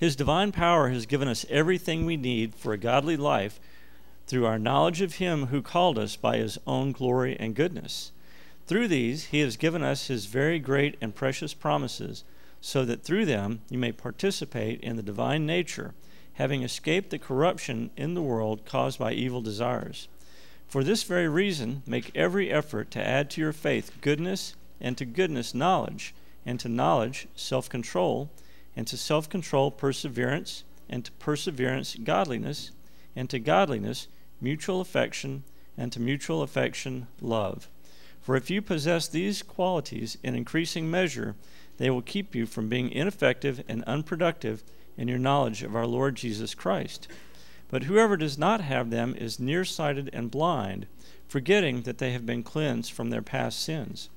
His divine power has given us everything we need for a godly life through our knowledge of Him who called us by His own glory and goodness. Through these, He has given us His very great and precious promises, so that through them you may participate in the divine nature, having escaped the corruption in the world caused by evil desires. For this very reason, make every effort to add to your faith goodness, and to goodness, knowledge, and to knowledge, self control and to self control, perseverance, and to perseverance, godliness, and to godliness, mutual affection, and to mutual affection, love. For if you possess these qualities in increasing measure, they will keep you from being ineffective and unproductive in your knowledge of our Lord Jesus Christ. But whoever does not have them is nearsighted and blind, forgetting that they have been cleansed from their past sins.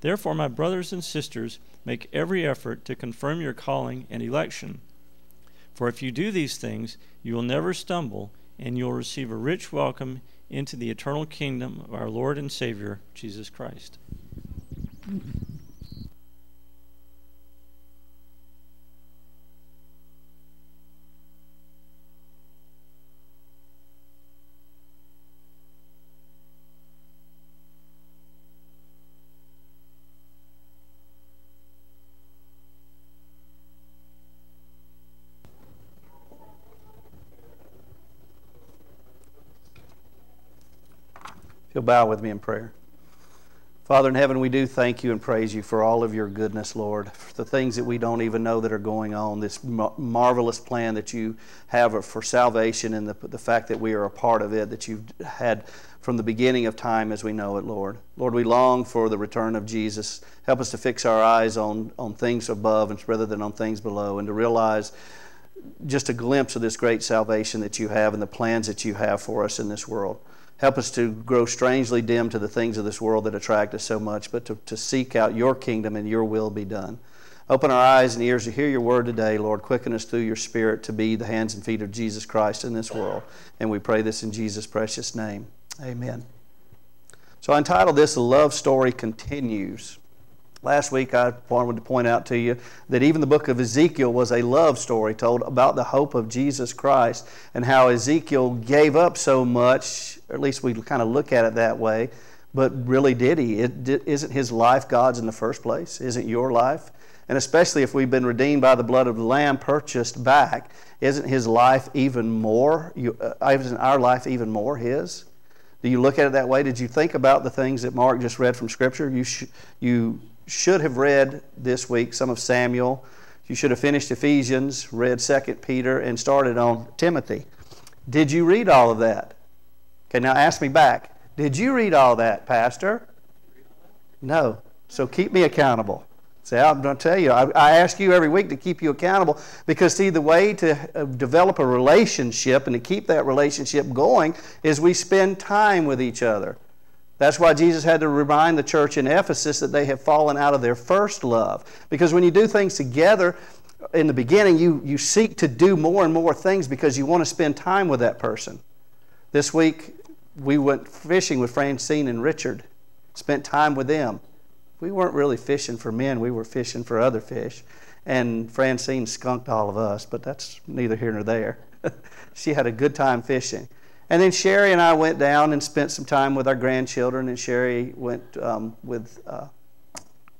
Therefore, my brothers and sisters, make every effort to confirm your calling and election. For if you do these things, you will never stumble, and you will receive a rich welcome into the eternal kingdom of our Lord and Savior, Jesus Christ. You'll bow with me in prayer. Father in heaven, we do thank you and praise you for all of your goodness, Lord, for the things that we don't even know that are going on, this marvelous plan that you have for salvation and the, the fact that we are a part of it, that you've had from the beginning of time as we know it, Lord. Lord, we long for the return of Jesus. Help us to fix our eyes on, on things above and rather than on things below and to realize just a glimpse of this great salvation that you have and the plans that you have for us in this world. Help us to grow strangely dim to the things of this world that attract us so much, but to, to seek out your kingdom and your will be done. Open our eyes and ears to hear your word today, Lord. Quicken us through your spirit to be the hands and feet of Jesus Christ in this world. And we pray this in Jesus' precious name. Amen. So I entitled this Love Story Continues. Last week, I wanted to point out to you that even the book of Ezekiel was a love story told about the hope of Jesus Christ and how Ezekiel gave up so much, or at least we kind of look at it that way, but really did he? Isn't his life God's in the first place? Isn't your life? And especially if we've been redeemed by the blood of the Lamb, purchased back, isn't his life even more, you, uh, isn't our life even more his? Do you look at it that way? Did you think about the things that Mark just read from Scripture? You, sh- you should have read this week some of Samuel. You should have finished Ephesians, read 2 Peter, and started on Timothy. Did you read all of that? Okay, now ask me back. Did you read all that, Pastor? No. So keep me accountable. See, I'm going to tell you, I, I, ask you every week to keep you accountable because, see, the way to uh, develop a relationship and to keep that relationship going is we spend time with each other. That's why Jesus had to remind the church in Ephesus that they have fallen out of their first love. Because when you do things together, in the beginning, you, you seek to do more and more things because you want to spend time with that person. This week, we went fishing with Francine and Richard, spent time with them. We weren't really fishing for men, we were fishing for other fish. And Francine skunked all of us, but that's neither here nor there. she had a good time fishing. And then Sherry and I went down and spent some time with our grandchildren, and Sherry went um, with uh,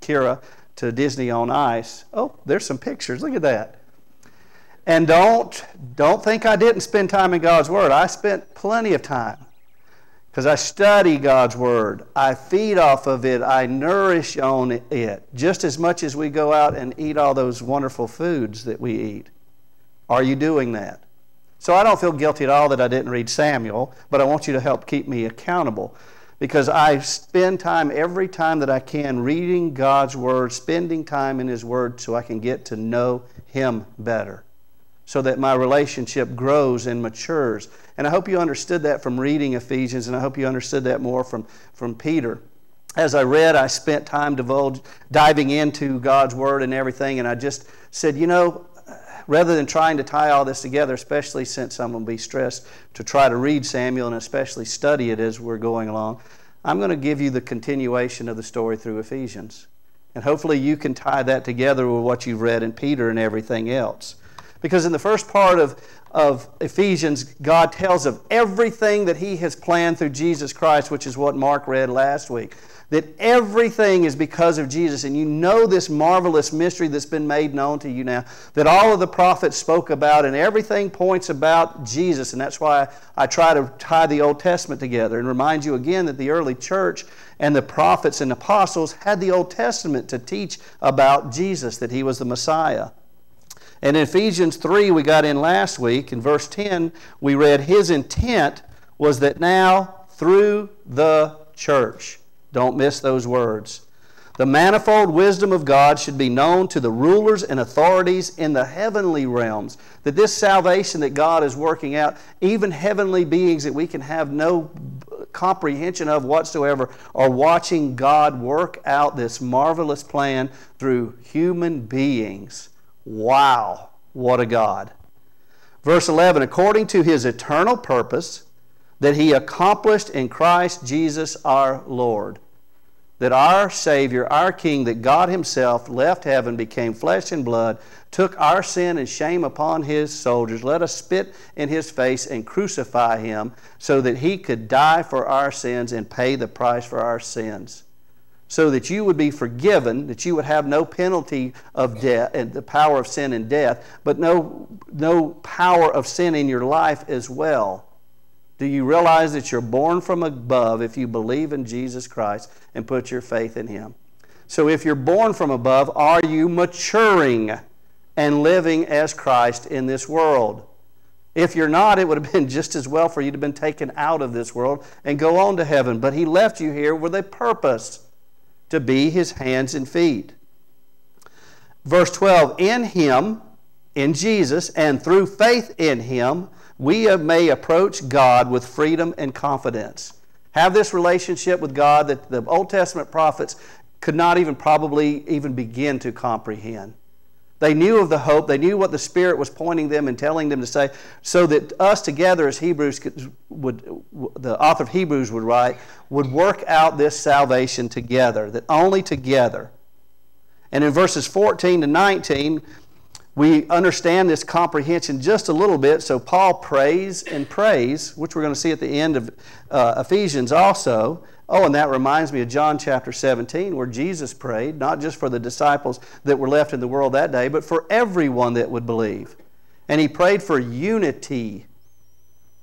Kira to Disney on Ice. Oh, there's some pictures. Look at that. And don't don't think I didn't spend time in God's Word. I spent plenty of time because I study God's Word. I feed off of it. I nourish on it just as much as we go out and eat all those wonderful foods that we eat. Are you doing that? So I don't feel guilty at all that I didn't read Samuel, but I want you to help keep me accountable because I spend time every time that I can reading God's Word, spending time in His Word so I can get to know Him better, so that my relationship grows and matures. And I hope you understood that from reading Ephesians, and I hope you understood that more from, from Peter. As I read, I spent time divulge, diving into God's Word and everything, and I just said, you know, rather than trying to tie all this together, especially since I'm going to be stressed to try to read Samuel and especially study it as we're going along, I'm going to give you the continuation of the story through Ephesians. And hopefully you can tie that together with what you've read in Peter and everything else. Because in the first part of, of Ephesians, God tells of everything that He has planned through Jesus Christ, which is what Mark read last week. That everything is because of Jesus. And you know this marvelous mystery that's been made known to you now, that all of the prophets spoke about, and everything points about Jesus. And that's why I try to tie the Old Testament together and remind you again that the early church and the prophets and apostles had the Old Testament to teach about Jesus, that He was the Messiah. And in Ephesians 3, we got in last week, in verse 10, we read, His intent was that now through the church, don't miss those words, the manifold wisdom of God should be known to the rulers and authorities in the heavenly realms. That this salvation that God is working out, even heavenly beings that we can have no comprehension of whatsoever, are watching God work out this marvelous plan through human beings Wow, what a God. Verse 11, according to his eternal purpose that he accomplished in Christ Jesus our Lord. That our Savior, our King, that God Himself left heaven, became flesh and blood, took our sin and shame upon His soldiers. Let us spit in His face and crucify Him so that He could die for our sins and pay the price for our sins so that you would be forgiven, that you would have no penalty of death and the power of sin and death, but no, no power of sin in your life as well. Do you realize that you're born from above if you believe in Jesus Christ and put your faith in Him? So, if you're born from above, are you maturing and living as Christ in this world? If you're not, it would have been just as well for you to have been taken out of this world and go on to heaven. But He left you here with a purpose to be his hands and feet. Verse 12 In him, in Jesus, and through faith in him, we may approach God with freedom and confidence. Have this relationship with God that the Old Testament prophets could not even probably even begin to comprehend. They knew of the hope. They knew what the Spirit was pointing them and telling them to say, so that us together, as Hebrews would, the author of Hebrews would write, would work out this salvation together, that only together. And in verses 14 to 19, we understand this comprehension just a little bit. So Paul prays and prays, which we're going to see at the end of uh, Ephesians also. Oh, and that reminds me of John chapter 17, where Jesus prayed, not just for the disciples that were left in the world that day, but for everyone that would believe. And he prayed for unity,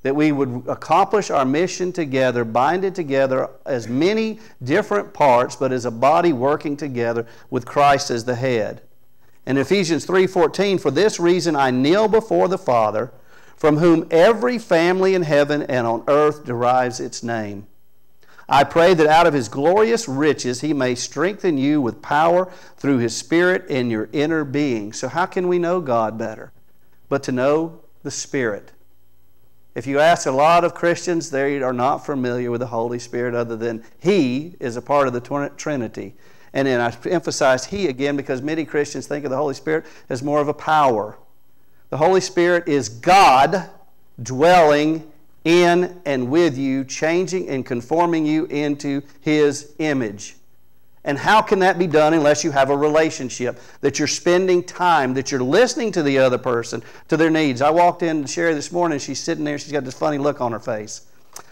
that we would accomplish our mission together, bind it together as many different parts, but as a body working together with Christ as the head. In Ephesians 3:14, for this reason I kneel before the Father, from whom every family in heaven and on earth derives its name. I pray that out of his glorious riches he may strengthen you with power through his Spirit in your inner being. So, how can we know God better? But to know the Spirit. If you ask a lot of Christians, they are not familiar with the Holy Spirit other than He is a part of the Trinity. And then I emphasize He again because many Christians think of the Holy Spirit as more of a power. The Holy Spirit is God dwelling in and with you, changing and conforming you into His image. And how can that be done unless you have a relationship, that you're spending time, that you're listening to the other person, to their needs? I walked in to Sherry this morning, she's sitting there, she's got this funny look on her face.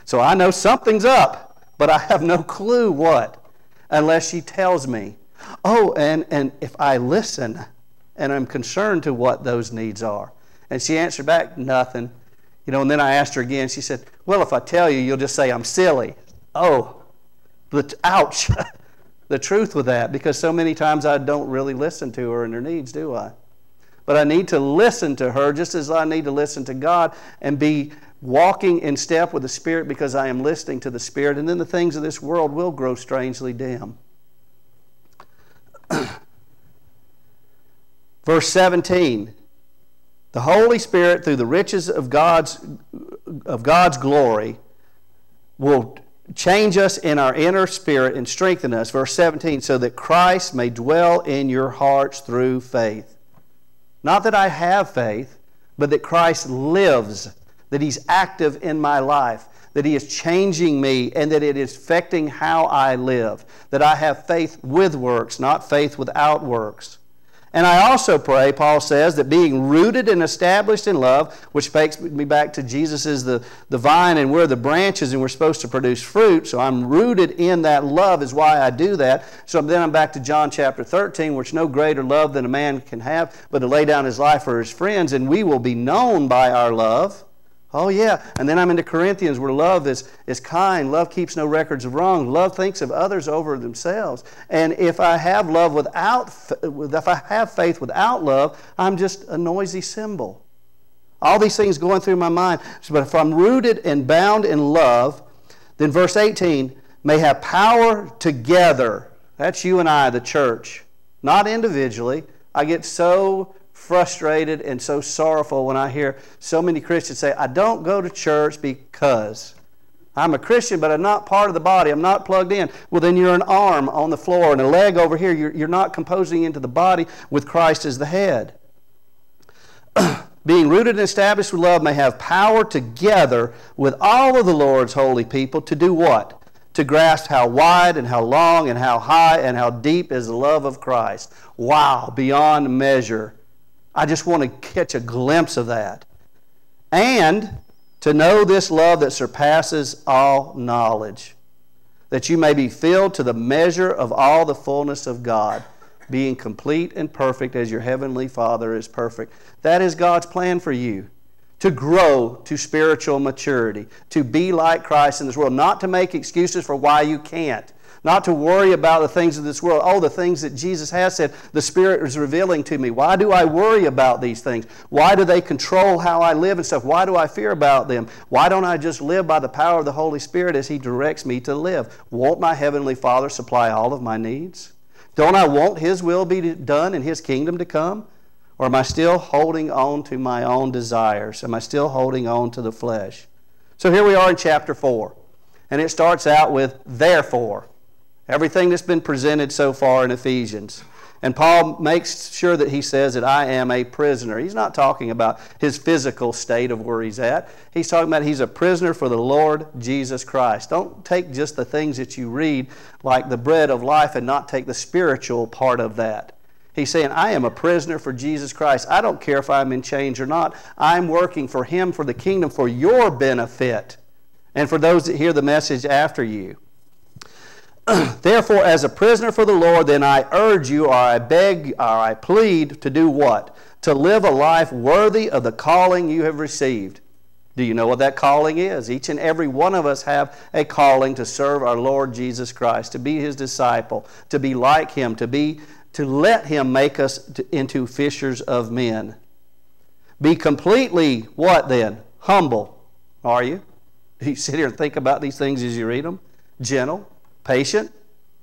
So I know something's up, but I have no clue what, unless she tells me. Oh, and, and if I listen and I'm concerned to what those needs are. And she answered back, nothing. You know, and then I asked her again. She said, Well, if I tell you, you'll just say I'm silly. Oh, but ouch. the truth with that, because so many times I don't really listen to her and her needs, do I? But I need to listen to her just as I need to listen to God and be walking in step with the Spirit because I am listening to the Spirit, and then the things of this world will grow strangely dim. Verse 17 the Holy Spirit, through the riches of God's, of God's glory, will change us in our inner spirit and strengthen us. Verse 17, so that Christ may dwell in your hearts through faith. Not that I have faith, but that Christ lives, that He's active in my life, that He is changing me, and that it is affecting how I live. That I have faith with works, not faith without works. And I also pray, Paul says, that being rooted and established in love, which takes me back to Jesus is the, the vine and we're the branches and we're supposed to produce fruit. So I'm rooted in that love, is why I do that. So then I'm back to John chapter 13, which no greater love than a man can have, but to lay down his life for his friends, and we will be known by our love. Oh, yeah. And then I'm into Corinthians where love is, is kind. Love keeps no records of wrong. Love thinks of others over themselves. And if I have love without, if I have faith without love, I'm just a noisy cymbal. All these things going through my mind. But if I'm rooted and bound in love, then verse 18 may have power together. That's you and I, the church, not individually. I get so frustrated and so sorrowful when I hear so many Christians say, I don't go to church because I'm a Christian, but I'm not part of the body. I'm not plugged in. Well, then you're an arm on the floor and a leg over here. You're, you're not composing into the body with Christ as the head. Being rooted and established with love may have power together with all of the Lord's holy people to do what? To grasp how wide and how long and how high and how deep is the love of Christ. Wow, beyond measure I just want to catch a glimpse of that. And to know this love that surpasses all knowledge, that you may be filled to the measure of all the fullness of God, being complete and perfect as your heavenly Father is perfect. That is God's plan for you. To grow to spiritual maturity, to be like Christ in this world, not to make excuses for why you can't, not to worry about the things of this world. Oh, the things that Jesus has said, the Spirit is revealing to me. Why do I worry about these things? Why do they control how I live and stuff? Why do I fear about them? Why don't I just live by the power of the Holy Spirit as He directs me to live? Won't my Heavenly Father supply all of my needs? Don't I want His will be done and His kingdom to come? Or am I still holding on to my own desires? Am I still holding on to the flesh? So here we are in chapter 4. And it starts out with, therefore. Everything that's been presented so far in Ephesians. And Paul makes sure that he says that I am a prisoner. He's not talking about his physical state of where he's at. He's talking about he's a prisoner for the Lord Jesus Christ. Don't take just the things that you read like the bread of life and not take the spiritual part of that. He's saying, I am a prisoner for Jesus Christ. I don't care if I'm in chains or not. I'm working for Him, for the kingdom, for your benefit, and for those that hear the message after you. Therefore, as a prisoner for the Lord, then I urge you, or I beg, or I plead to do what? To live a life worthy of the calling you have received. Do you know what that calling is? Each and every one of us have a calling to serve our Lord Jesus Christ, to be his disciple, to be like him, to be to let him make us into fishers of men. Be completely what then? Humble. Are you? You sit here and think about these things as you read them? Gentle, Patient?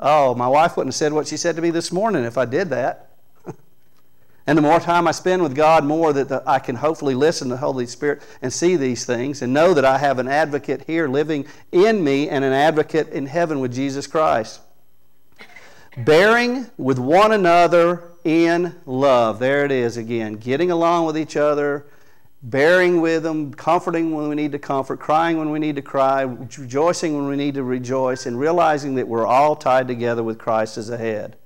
Oh, my wife wouldn't have said what she said to me this morning if I did that. and the more time I spend with God, more that the, I can hopefully listen to the Holy Spirit and see these things and know that I have an advocate here living in me and an advocate in heaven with Jesus Christ. Bearing with one another in love. There it is again. Getting along with each other bearing with them, comforting when we need to comfort, crying when we need to cry, rejoicing when we need to rejoice, and realizing that we're all tied together with Christ as a head.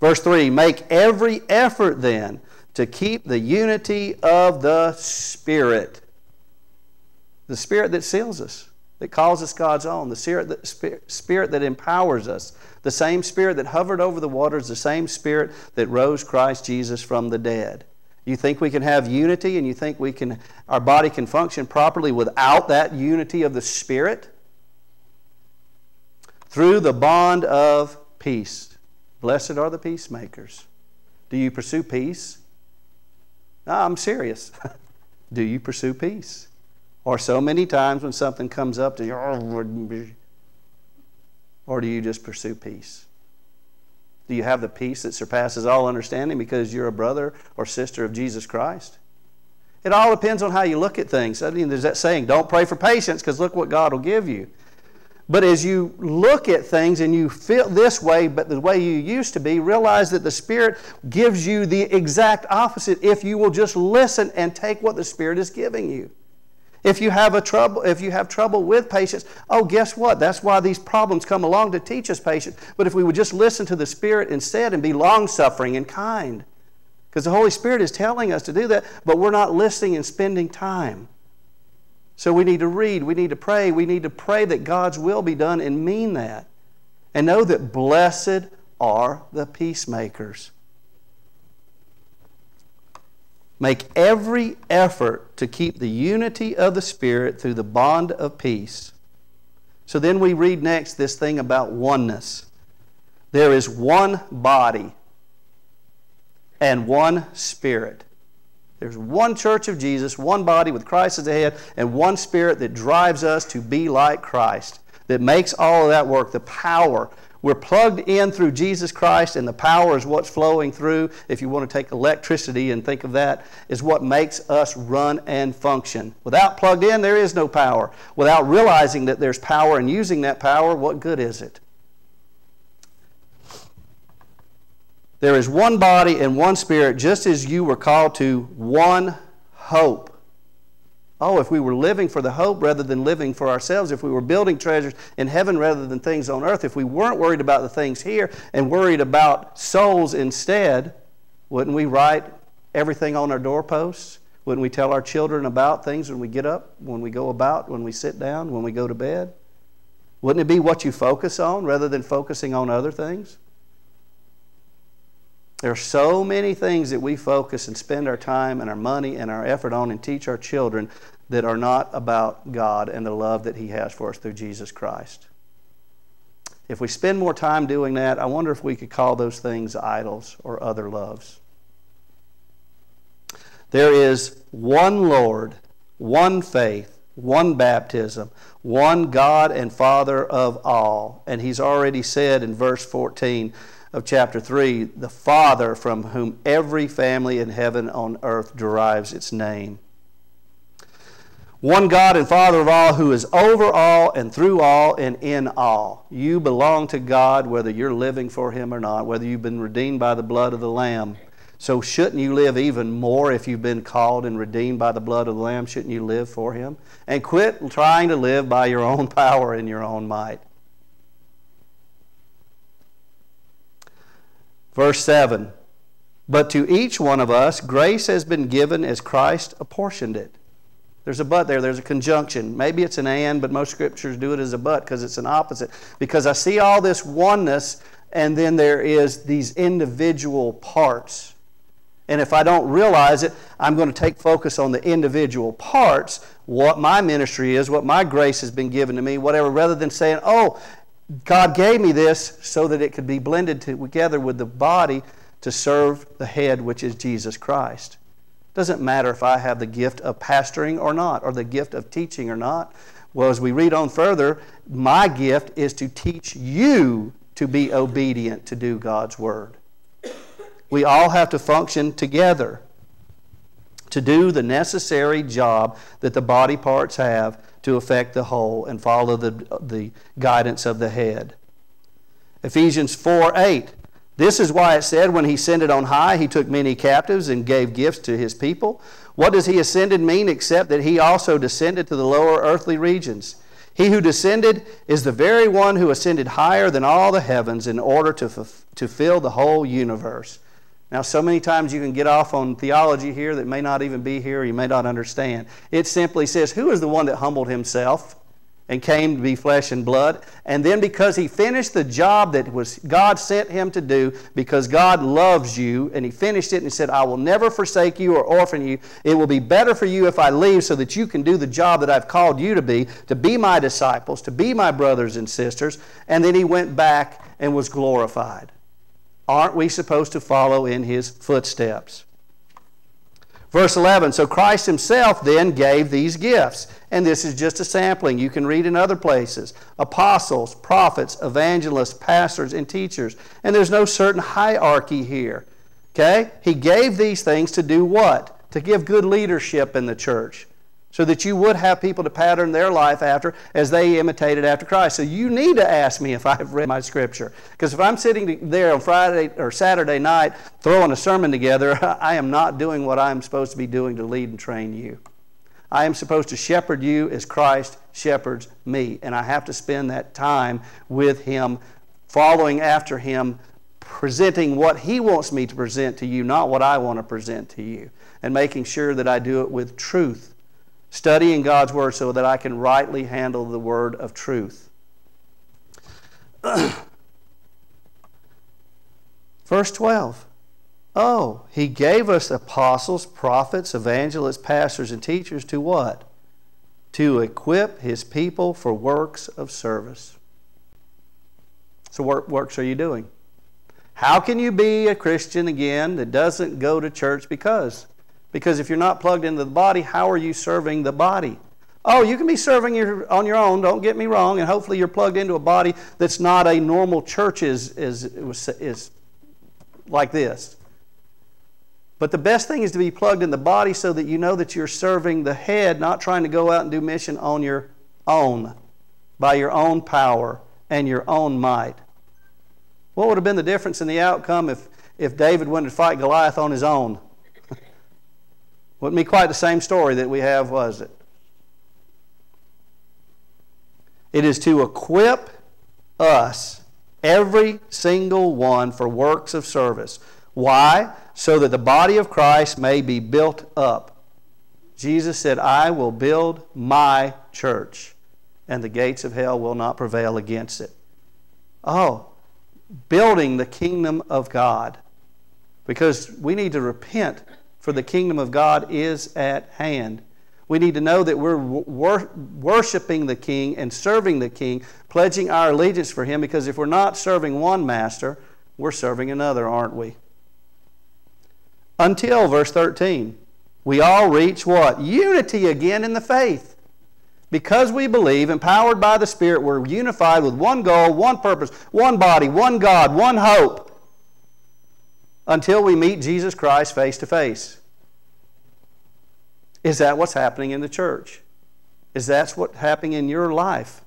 Verse 3 Make every effort then to keep the unity of the Spirit. The Spirit that seals us, that calls us God's own, the Spirit that, spirit that empowers us, the same Spirit that hovered over the waters, the same Spirit that rose Christ Jesus from the dead. You think we can have unity and you think we can our body can function properly without that unity of the spirit? Through the bond of peace. Blessed are the peacemakers. Do you pursue peace? No, I'm serious. do you pursue peace? Or so many times when something comes up to you, oh, or do you just pursue peace? Do you have the peace that surpasses all understanding because you're a brother or sister of Jesus Christ? It all depends on how you look at things. I mean, there's that saying, don't pray for patience because look what God will give you. But as you look at things and you feel this way, but the way you used to be, realize that the Spirit gives you the exact opposite if you will just listen and take what the Spirit is giving you. If you have a trouble, if you have trouble with patience, oh, guess what? That's why these problems come along to teach us patience. But if we would just listen to the Spirit instead and be long suffering and kind, Because the Holy Spirit is telling us to do that, but we're not listening and spending time. So we need to read, we need to pray, we need to pray that God's will be done and mean that. And know that blessed are the peacemakers. Make every effort to keep the unity of the Spirit through the bond of peace. So then we read next this thing about oneness. There is one body and one Spirit. There's one church of Jesus, one body with Christ as the head, and one Spirit that drives us to be like Christ, that makes all of that work. The power we're plugged in through Jesus Christ, and the power is what's flowing through. If you want to take electricity and think of that, is what makes us run and function. Without plugged in, there is no power. Without realizing that there's power and using that power, what good is it? There is one body and one spirit, just as you were called to one hope. Oh, if we were living for the hope rather than living for ourselves, if we were building treasures in heaven rather than things on earth, if we weren't worried about the things here and worried about souls instead, wouldn't we write everything on our doorposts? Wouldn't we tell our children about things when we get up, when we go about, when we sit down, when we go to bed? Wouldn't it be what you focus on rather than focusing on other things? There are so many things that we focus and spend our time and our money and our effort on and teach our children that are not about God and the love that He has for us through Jesus Christ. If we spend more time doing that, I wonder if we could call those things idols or other loves. There is one Lord, one faith, one baptism, one God and Father of all. And He's already said in verse 14, of chapter 3, the Father from whom every family in heaven on earth derives its name. One God and Father of all, who is over all and through all and in all. You belong to God whether you're living for Him or not, whether you've been redeemed by the blood of the Lamb. So, shouldn't you live even more if you've been called and redeemed by the blood of the Lamb? Shouldn't you live for Him? And quit trying to live by your own power and your own might. Verse 7 But to each one of us, grace has been given as Christ apportioned it. There's a but there, there's a conjunction. Maybe it's an and, but most scriptures do it as a but because it's an opposite. Because I see all this oneness, and then there is these individual parts. And if I don't realize it, I'm going to take focus on the individual parts, what my ministry is, what my grace has been given to me, whatever, rather than saying, oh, God gave me this so that it could be blended together with the body to serve the head, which is Jesus Christ. Doesn't matter if I have the gift of pastoring or not, or the gift of teaching or not. Well, as we read on further, my gift is to teach you to be obedient to do God's word. We all have to function together to do the necessary job that the body parts have to affect the whole and follow the, the guidance of the head. Ephesians 4 8. This is why it said, when he ascended on high, he took many captives and gave gifts to his people. What does he ascended mean except that he also descended to the lower earthly regions? He who descended is the very one who ascended higher than all the heavens in order to, f- to fill the whole universe. Now, so many times you can get off on theology here that may not even be here, you may not understand. It simply says, Who is the one that humbled himself and came to be flesh and blood? And then, because he finished the job that was God sent him to do, because God loves you, and he finished it and said, I will never forsake you or orphan you. It will be better for you if I leave so that you can do the job that I've called you to be, to be my disciples, to be my brothers and sisters. And then he went back and was glorified. Aren't we supposed to follow in his footsteps? Verse 11 So Christ himself then gave these gifts. And this is just a sampling. You can read in other places apostles, prophets, evangelists, pastors, and teachers. And there's no certain hierarchy here. Okay? He gave these things to do what? To give good leadership in the church so that you would have people to pattern their life after as they imitated after Christ. So you need to ask me if I've read my scripture. Because if I'm sitting there on Friday or Saturday night throwing a sermon together, I am not doing what I'm supposed to be doing to lead and train you. I am supposed to shepherd you as Christ shepherds me. And I have to spend that time with Him, following after Him, presenting what He wants me to present to you, not what I want to present to you, and making sure that I do it with truth. Studying God's Word so that I can rightly handle the Word of truth. Verse 12. Oh, He gave us apostles, prophets, evangelists, pastors, and teachers to what? To equip His people for works of service. So, what works are you doing? How can you be a Christian again that doesn't go to church because? Because if you're not plugged into the body, how are you serving the body? Oh, you can be serving your, on your own, don't get me wrong, and hopefully you're plugged into a body that's not a normal church is, is, is like this. But the best thing is to be plugged in the body so that you know that you're serving the head, not trying to go out and do mission on your own, by your own power and your own might. What would have been the difference in the outcome if, if David went to fight Goliath on his own? Wouldn't be quite the same story that we have, was it? It is to equip us, every single one, for works of service. Why? So that the body of Christ may be built up. Jesus said, I will build my church, and the gates of hell will not prevail against it. Oh, building the kingdom of God. Because we need to repent, for the kingdom of God is at hand. We need to know that we're wor- worshiping the King and serving the King, pledging our allegiance for Him, because if we're not serving one master, we're serving another, aren't we? Until, verse 13, we all reach what? Unity again in the faith. Because we believe, empowered by the Spirit, we're unified with one goal, one purpose, one body, one God, one hope until we meet Jesus Christ face to face. Is that what's happening in the church? Is that what's happening in your life?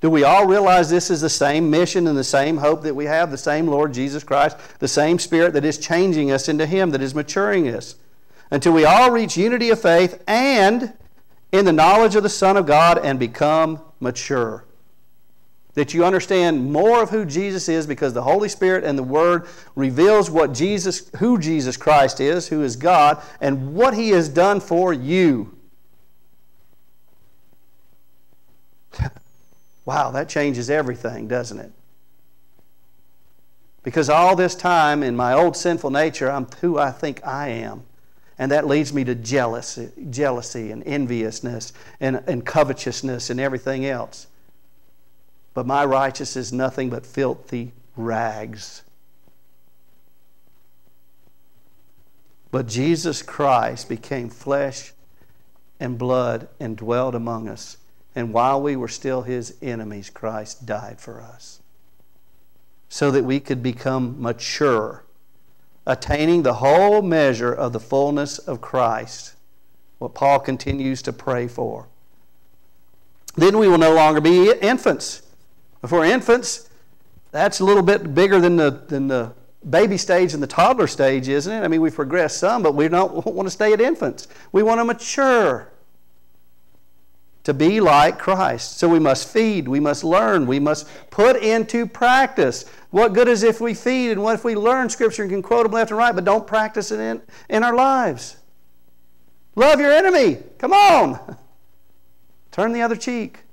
Do we all realize this is the same mission and the same hope that we have, the same Lord Jesus Christ, the same Spirit that is changing us into Him, that is maturing us? Until we all reach unity of faith and in the knowledge of the Son of God and become mature. That you understand more of who Jesus is because the Holy Spirit and the Word reveals what Jesus, who Jesus Christ is, who is God, and what He has done for you. wow, that changes everything, doesn't it? Because all this time in my old sinful nature, I'm who I think I am. And that leads me to jealousy, jealousy and enviousness and, and covetousness and everything else. But my righteousness is nothing but filthy rags. But Jesus Christ became flesh and blood and dwelled among us. And while we were still his enemies, Christ died for us. So that we could become mature attaining the whole measure of the fullness of Christ. What Paul continues to pray for. Then we will no longer be infants. For infants, that's a little bit bigger than the, than the baby stage and the toddler stage, isn't it? I mean, we've progressed some, but we don't want to stay at infants. We want to mature to be like Christ. So we must feed, we must learn, we must put into practice. What good is if we feed and what if we learn Scripture and can quote them left and right, but don't practice it in, in our lives? Love your enemy. Come on. Turn the other cheek.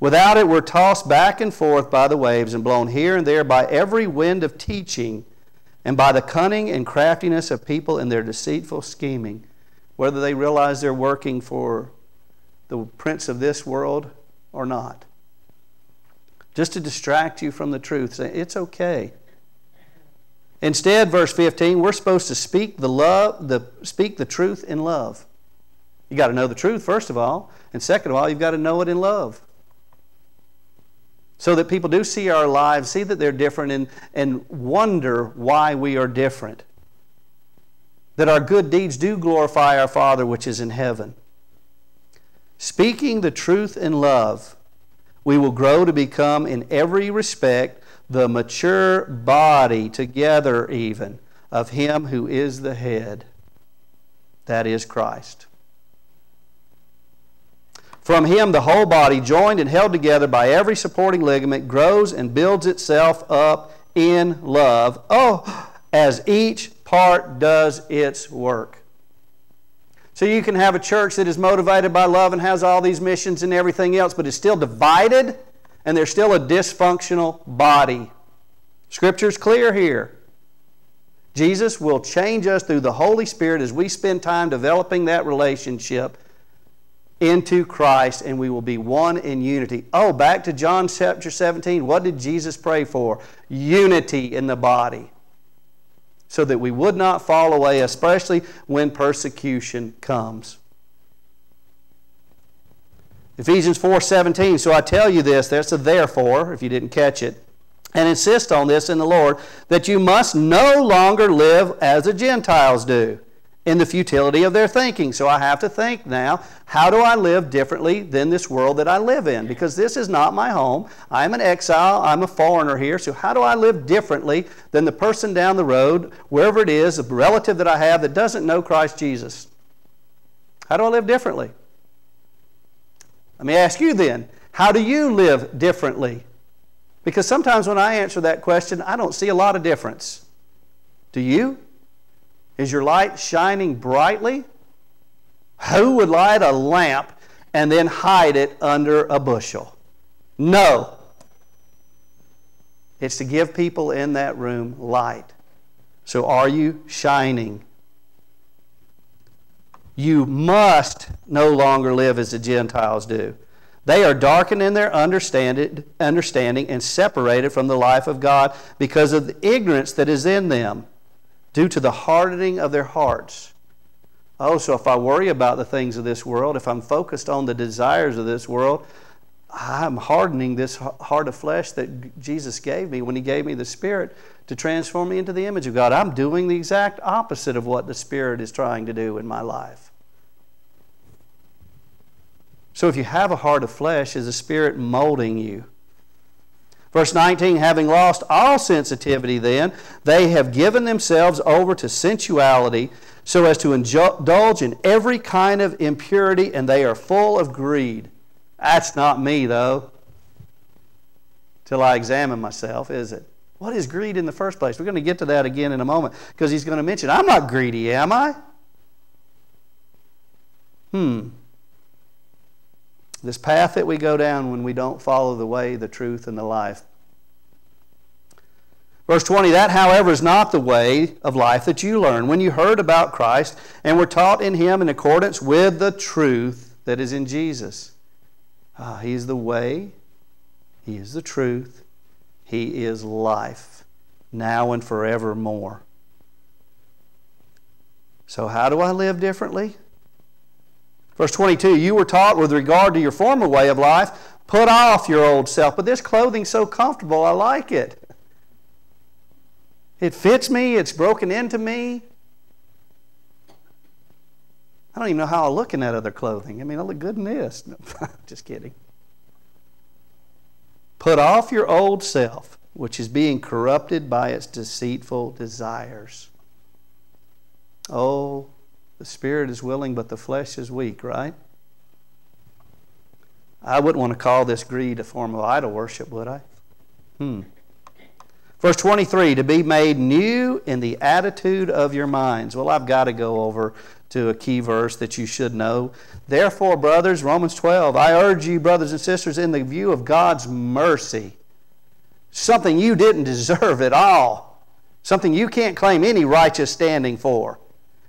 Without it, we're tossed back and forth by the waves and blown here and there by every wind of teaching and by the cunning and craftiness of people in their deceitful scheming whether they realize they're working for the prince of this world or not. Just to distract you from the truth. Say, it's okay. Instead, verse 15, we're supposed to speak the love, the speak the truth in love. You got to know the truth, first of all. And second of all, you've got to know it in love. So that people do see our lives, see that they're different, and, and wonder why we are different that our good deeds do glorify our Father which is in heaven. Speaking the truth in love, we will grow to become, in every respect, the mature body together, even, of Him who is the head. That is Christ. From him, the whole body, joined and held together by every supporting ligament, grows and builds itself up in love. Oh, as each part does its work. So you can have a church that is motivated by love and has all these missions and everything else, but is still divided and there's still a dysfunctional body. Scripture's clear here. Jesus will change us through the Holy Spirit as we spend time developing that relationship into Christ and we will be one in unity. Oh, back to John chapter 17. What did Jesus pray for? Unity in the body. So that we would not fall away, especially when persecution comes. Ephesians 4:17. So I tell you this, there's a therefore, if you didn't catch it, and insist on this in the Lord, that you must no longer live as the Gentiles do in the futility of their thinking. So I have to think now, how do I live differently than this world that I live in? Because this is not my home. I'm an exile, I'm a foreigner here. So how do I live differently than the person down the road, wherever it is, a relative that I have that doesn't know Christ Jesus? How do I live differently? Let me ask you then, how do you live differently? Because sometimes when I answer that question, I don't see a lot of difference. Do you? Is your light shining brightly? Who would light a lamp and then hide it under a bushel? No. It's to give people in that room light. So are you shining? You must no longer live as the Gentiles do. They are darkened in their understanding and separated from the life of God because of the ignorance that is in them due to the hardening of their hearts. Oh, so if I worry about the things of this world, if I'm focused on the desires of this world, I'm hardening this heart of flesh that Jesus gave me when He gave me the Spirit to transform me into the image of God. I'm doing the exact opposite of what the Spirit is trying to do in my life. So if you have a heart of flesh, is the Spirit molding you? Verse 19, having lost all sensitivity, then, they have given themselves over to sensuality so as to indulge in every kind of impurity, and they are full of greed. That's not me, though, till I examine myself, is it? What is greed in the first place? We're going to get to that again in a moment because he's going to mention, I'm not greedy, am I? Hmm this path that we go down when we don't follow the way, the truth, and the life. Verse 20, that, however, is not the way of life that you learned when you heard about Christ and were taught in Him in accordance with the truth that is in Jesus. Ah, he is the way, He is the truth, He is life, now and forevermore. So, how do I live differently? Verse 22 You were taught with regard to your former way of life, put off your old self. But this clothing's so comfortable, I like it. It fits me, it's broken into me. I don't even know how I look in that other clothing. I mean, I look good in this. No, just kidding. Put off your old self, which is being corrupted by its deceitful desires. Oh, the spirit is willing, but the flesh is weak, right? I wouldn't want to call this greed a form of idol worship, would I? Hmm. Verse 23 to be made new in the attitude of your minds. Well, I've got to go over to a key verse that you should know. Therefore, brothers, Romans 12, I urge you, brothers and sisters, in the view of God's mercy, something you didn't deserve at all, something you can't claim any righteous standing for.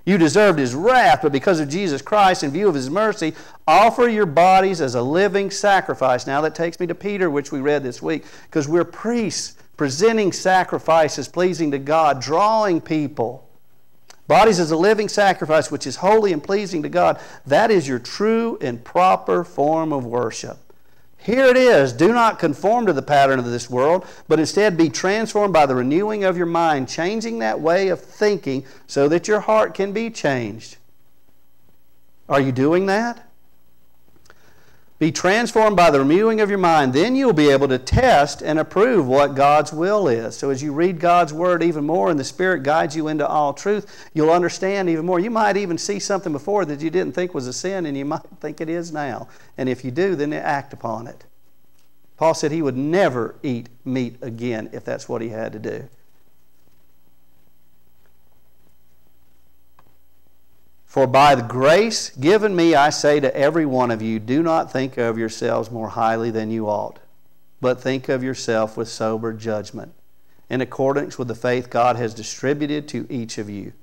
You deserved his wrath, but because of Jesus Christ, in view of his mercy, offer your bodies as a living sacrifice. Now that takes me to Peter, which we read this week, because we're priests presenting sacrifices pleasing to God, drawing people. Bodies as a living sacrifice, which is holy and pleasing to God. That is your true and proper form of worship. Here it is. Do not conform to the pattern of this world, but instead be transformed by the renewing of your mind, changing that way of thinking so that your heart can be changed. Are you doing that? Be transformed by the renewing of your mind. Then you'll be able to test and approve what God's will is. So, as you read God's Word even more and the Spirit guides you into all truth, you'll understand even more. You might even see something before that you didn't think was a sin, and you might think it is now. And if you do, then act upon it. Paul said he would never eat meat again if that's what he had to do. For by the grace given me, I say to every one of you, do not think of yourselves more highly than you ought, but think of yourself with sober judgment, in accordance with the faith God has distributed to each of you.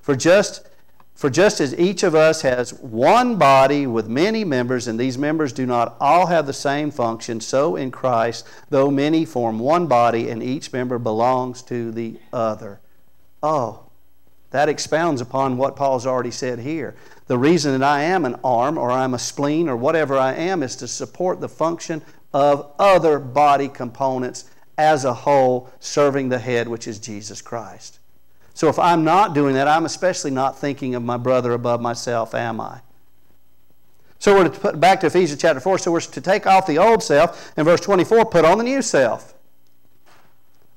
For just for just as each of us has one body with many members, and these members do not all have the same function, so in Christ, though many form one body, and each member belongs to the other. Oh, that expounds upon what Paul's already said here. The reason that I am an arm or I'm a spleen or whatever I am is to support the function of other body components as a whole, serving the head, which is Jesus Christ. So if I'm not doing that, I'm especially not thinking of my brother above myself, am I? So we're to put back to Ephesians chapter 4. So we're to take off the old self, and verse 24, put on the new self.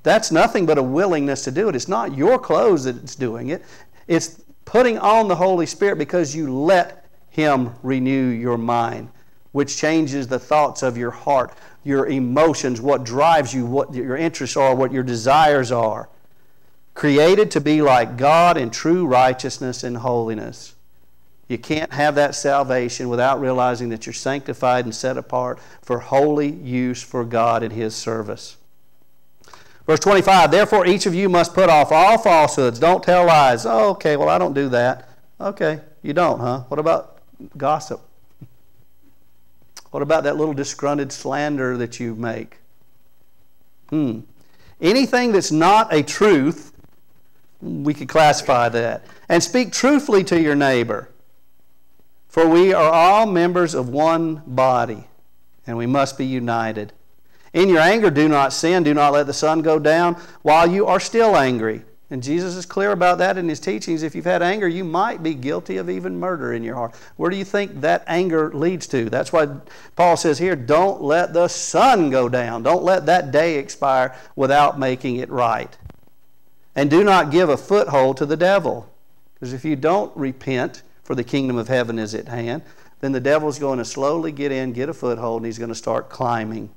That's nothing but a willingness to do it. It's not your clothes that's doing it. It's putting on the Holy Spirit because you let Him renew your mind, which changes the thoughts of your heart, your emotions, what drives you, what your interests are, what your desires are. Created to be like God in true righteousness and holiness. You can't have that salvation without realizing that you're sanctified and set apart for holy use for God in His service. Verse 25, therefore each of you must put off all falsehoods. Don't tell lies. Oh, okay, well, I don't do that. Okay, you don't, huh? What about gossip? What about that little disgruntled slander that you make? Hmm. Anything that's not a truth, we could classify that. And speak truthfully to your neighbor. For we are all members of one body, and we must be united. In your anger, do not sin. Do not let the sun go down while you are still angry. And Jesus is clear about that in his teachings. If you've had anger, you might be guilty of even murder in your heart. Where do you think that anger leads to? That's why Paul says here don't let the sun go down. Don't let that day expire without making it right. And do not give a foothold to the devil. Because if you don't repent, for the kingdom of heaven is at hand, then the devil's going to slowly get in, get a foothold, and he's going to start climbing.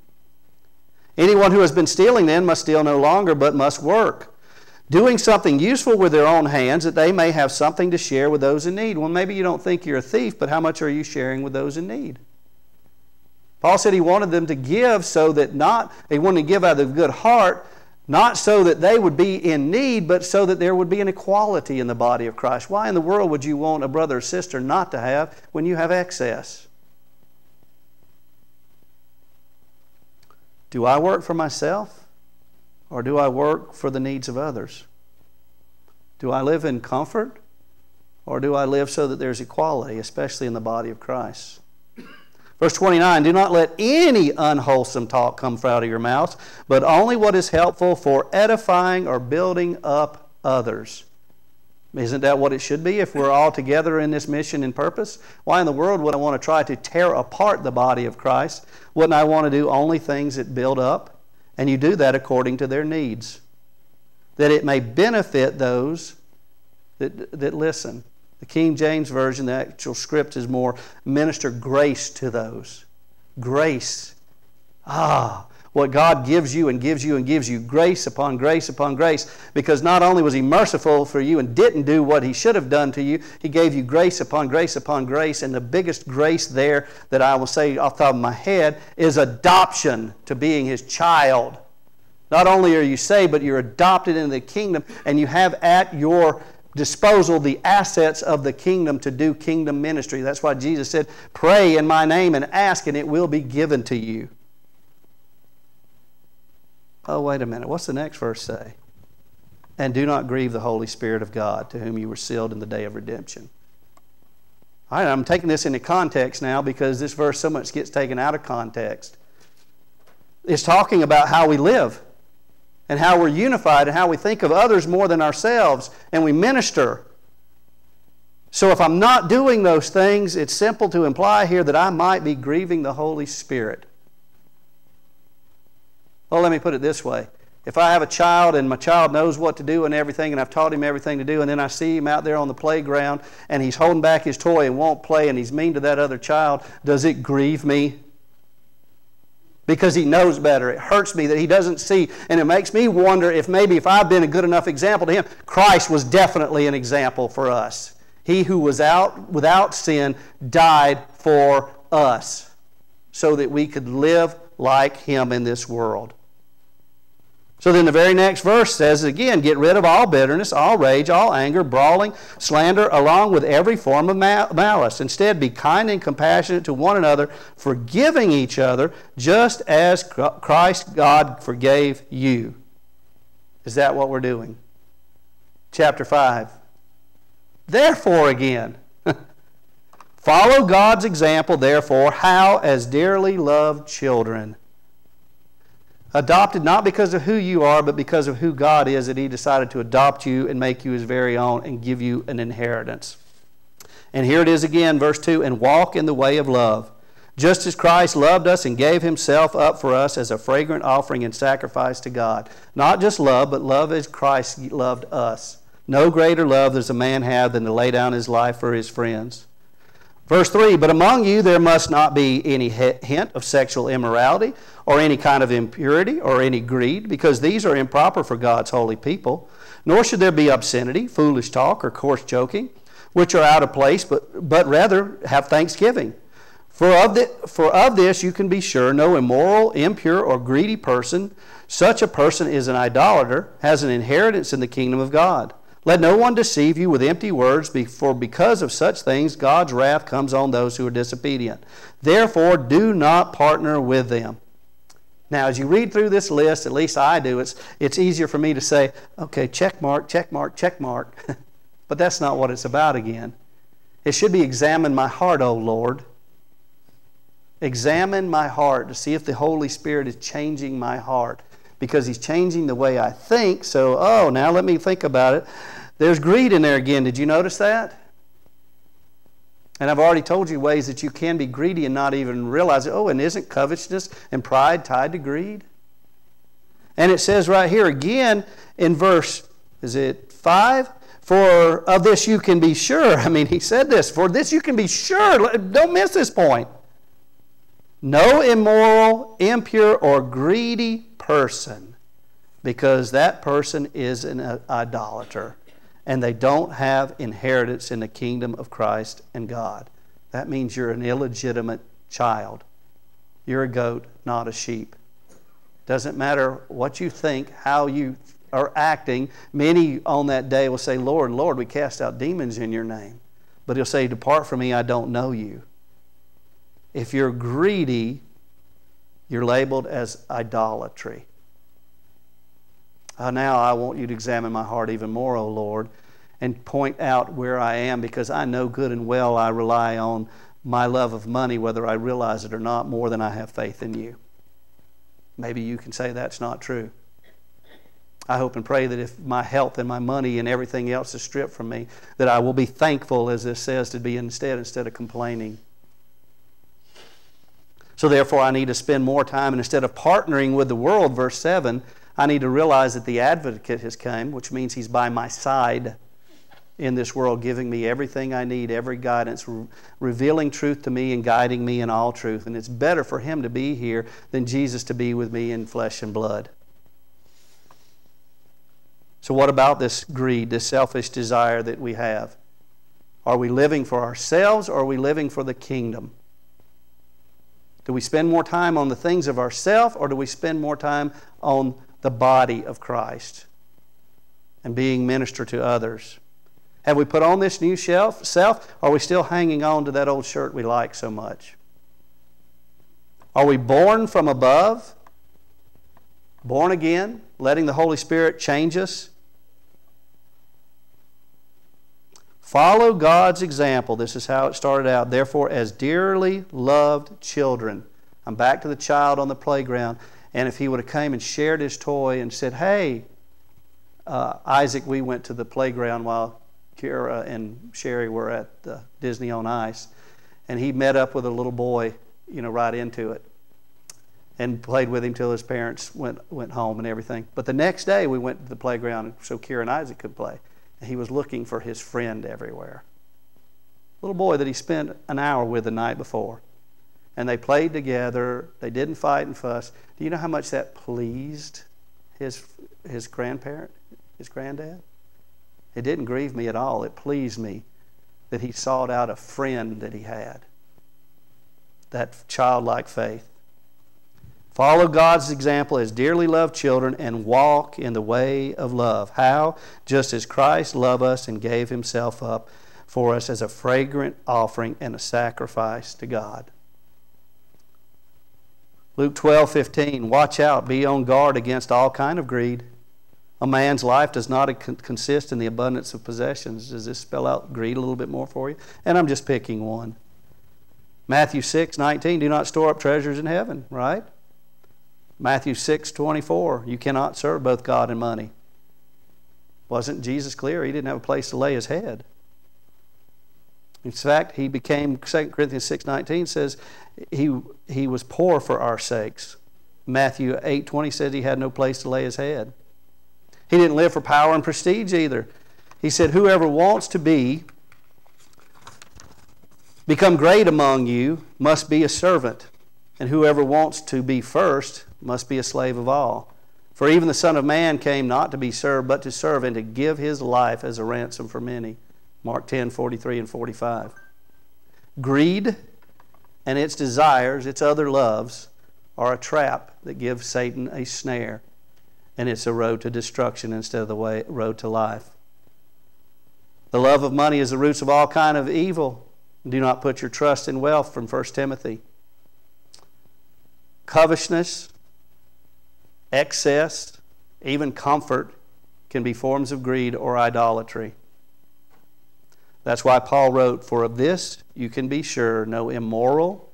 Anyone who has been stealing then must steal no longer, but must work, doing something useful with their own hands that they may have something to share with those in need. Well, maybe you don't think you're a thief, but how much are you sharing with those in need? Paul said he wanted them to give so that not, he wanted to give out of a good heart, not so that they would be in need, but so that there would be an equality in the body of Christ. Why in the world would you want a brother or sister not to have when you have excess? Do I work for myself or do I work for the needs of others? Do I live in comfort or do I live so that there's equality, especially in the body of Christ? Verse 29 Do not let any unwholesome talk come out of your mouth, but only what is helpful for edifying or building up others isn't that what it should be if we're all together in this mission and purpose? Why in the world would I want to try to tear apart the body of Christ? Wouldn't I want to do only things that build up? And you do that according to their needs, that it may benefit those that, that listen. The King James Version, the actual script is more minister grace to those. Grace. Ah, what God gives you and gives you and gives you grace upon grace upon grace because not only was He merciful for you and didn't do what He should have done to you, He gave you grace upon grace upon grace. And the biggest grace there that I will say off the top of my head is adoption to being His child. Not only are you saved, but you're adopted into the kingdom and you have at your disposal the assets of the kingdom to do kingdom ministry. That's why Jesus said, Pray in my name and ask, and it will be given to you. Oh, wait a minute. What's the next verse say? And do not grieve the Holy Spirit of God, to whom you were sealed in the day of redemption. All right, I'm taking this into context now because this verse so much gets taken out of context. It's talking about how we live and how we're unified and how we think of others more than ourselves and we minister. So if I'm not doing those things, it's simple to imply here that I might be grieving the Holy Spirit. Well, let me put it this way. If I have a child and my child knows what to do and everything, and I've taught him everything to do, and then I see him out there on the playground and he's holding back his toy and won't play and he's mean to that other child, does it grieve me? Because he knows better. It hurts me that he doesn't see, and it makes me wonder if maybe if I've been a good enough example to him, Christ was definitely an example for us. He who was out without sin died for us so that we could live like him in this world. So then the very next verse says again, get rid of all bitterness, all rage, all anger, brawling, slander, along with every form of malice. Instead, be kind and compassionate to one another, forgiving each other, just as Christ God forgave you. Is that what we're doing? Chapter 5. Therefore, again, follow God's example, therefore, how as dearly loved children Adopted not because of who you are, but because of who God is, that He decided to adopt you and make you His very own and give you an inheritance. And here it is again, verse 2 and walk in the way of love. Just as Christ loved us and gave Himself up for us as a fragrant offering and sacrifice to God. Not just love, but love as Christ loved us. No greater love does a man have than to lay down his life for his friends. Verse 3 But among you there must not be any hint of sexual immorality, or any kind of impurity, or any greed, because these are improper for God's holy people. Nor should there be obscenity, foolish talk, or coarse joking, which are out of place, but, but rather have thanksgiving. For of, the, for of this you can be sure no immoral, impure, or greedy person, such a person is an idolater, has an inheritance in the kingdom of God. Let no one deceive you with empty words, for because of such things God's wrath comes on those who are disobedient. Therefore, do not partner with them. Now, as you read through this list, at least I do, it's, it's easier for me to say, okay, check mark, check mark, check mark. but that's not what it's about again. It should be examine my heart, O Lord. Examine my heart to see if the Holy Spirit is changing my heart because he's changing the way I think. So, oh, now let me think about it. There's greed in there again. Did you notice that? And I've already told you ways that you can be greedy and not even realize it. Oh, and isn't covetousness and pride tied to greed? And it says right here again in verse, is it 5? For of this you can be sure. I mean, he said this. For this you can be sure. Don't miss this point. No immoral, impure, or greedy person because that person is an uh, idolater and they don't have inheritance in the kingdom of Christ and God. That means you're an illegitimate child. You're a goat, not a sheep. Doesn't matter what you think, how you are acting. Many on that day will say, Lord, Lord, we cast out demons in your name. But he'll say, Depart from me, I don't know you. If you're greedy, you're labeled as idolatry. Uh, now I want you to examine my heart even more, O Lord, and point out where I am because I know good and well I rely on my love of money, whether I realize it or not, more than I have faith in you. Maybe you can say that's not true. I hope and pray that if my health and my money and everything else is stripped from me, that I will be thankful, as this says, to be instead instead of complaining. So therefore, I need to spend more time, and instead of partnering with the world, verse 7, I need to realize that the advocate has come, which means he's by my side in this world, giving me everything I need, every guidance, re- revealing truth to me and guiding me in all truth. And it's better for him to be here than Jesus to be with me in flesh and blood. So, what about this greed, this selfish desire that we have? Are we living for ourselves or are we living for the kingdom? Do we spend more time on the things of ourself or do we spend more time on the body of Christ and being minister to others? Have we put on this new shelf, self? Or are we still hanging on to that old shirt we like so much? Are we born from above? Born again, letting the Holy Spirit change us? Follow God's example. This is how it started out. Therefore, as dearly loved children. I'm back to the child on the playground. And if he would have came and shared his toy and said, Hey, uh, Isaac, we went to the playground while Kira and Sherry were at Disney on Ice, and he met up with a little boy, you know, right into it, and played with him till his parents went went home and everything. But the next day we went to the playground so Kira and Isaac could play, he was looking for his friend everywhere. Little boy that he spent an hour with the night before, and they played together. They didn't fight and fuss. Do you know how much that pleased his his grandparent, his granddad? It didn't grieve me at all. It pleased me that he sought out a friend that he had. That childlike faith. Follow God's example as dearly loved children and walk in the way of love. How? Just as Christ loved us and gave himself up for us as a fragrant offering and a sacrifice to God. Luke 12, 15. Watch out, be on guard against all kind of greed. A man's life does not consist in the abundance of possessions. Does this spell out greed a little bit more for you? And I'm just picking one. Matthew 6, 19, do not store up treasures in heaven, right? Matthew 6, 24, you cannot serve both God and money. Wasn't Jesus clear? He didn't have a place to lay his head. In fact, he became, 2 Corinthians 6, 19 says, he, he was poor for our sakes. Matthew 8, 20 says he had no place to lay his head. He didn't live for power and prestige either. He said, Whoever wants to be, become great among you, must be a servant. And whoever wants to be first must be a slave of all. For even the Son of Man came not to be served, but to serve and to give his life as a ransom for many. Mark 10, 43 and 45. Greed and its desires, its other loves, are a trap that gives Satan a snare and it's a road to destruction instead of the way, road to life. The love of money is the roots of all kind of evil. Do not put your trust in wealth from 1 Timothy. Covetousness, excess, even comfort can be forms of greed or idolatry. That's why Paul wrote, For of this you can be sure no immoral,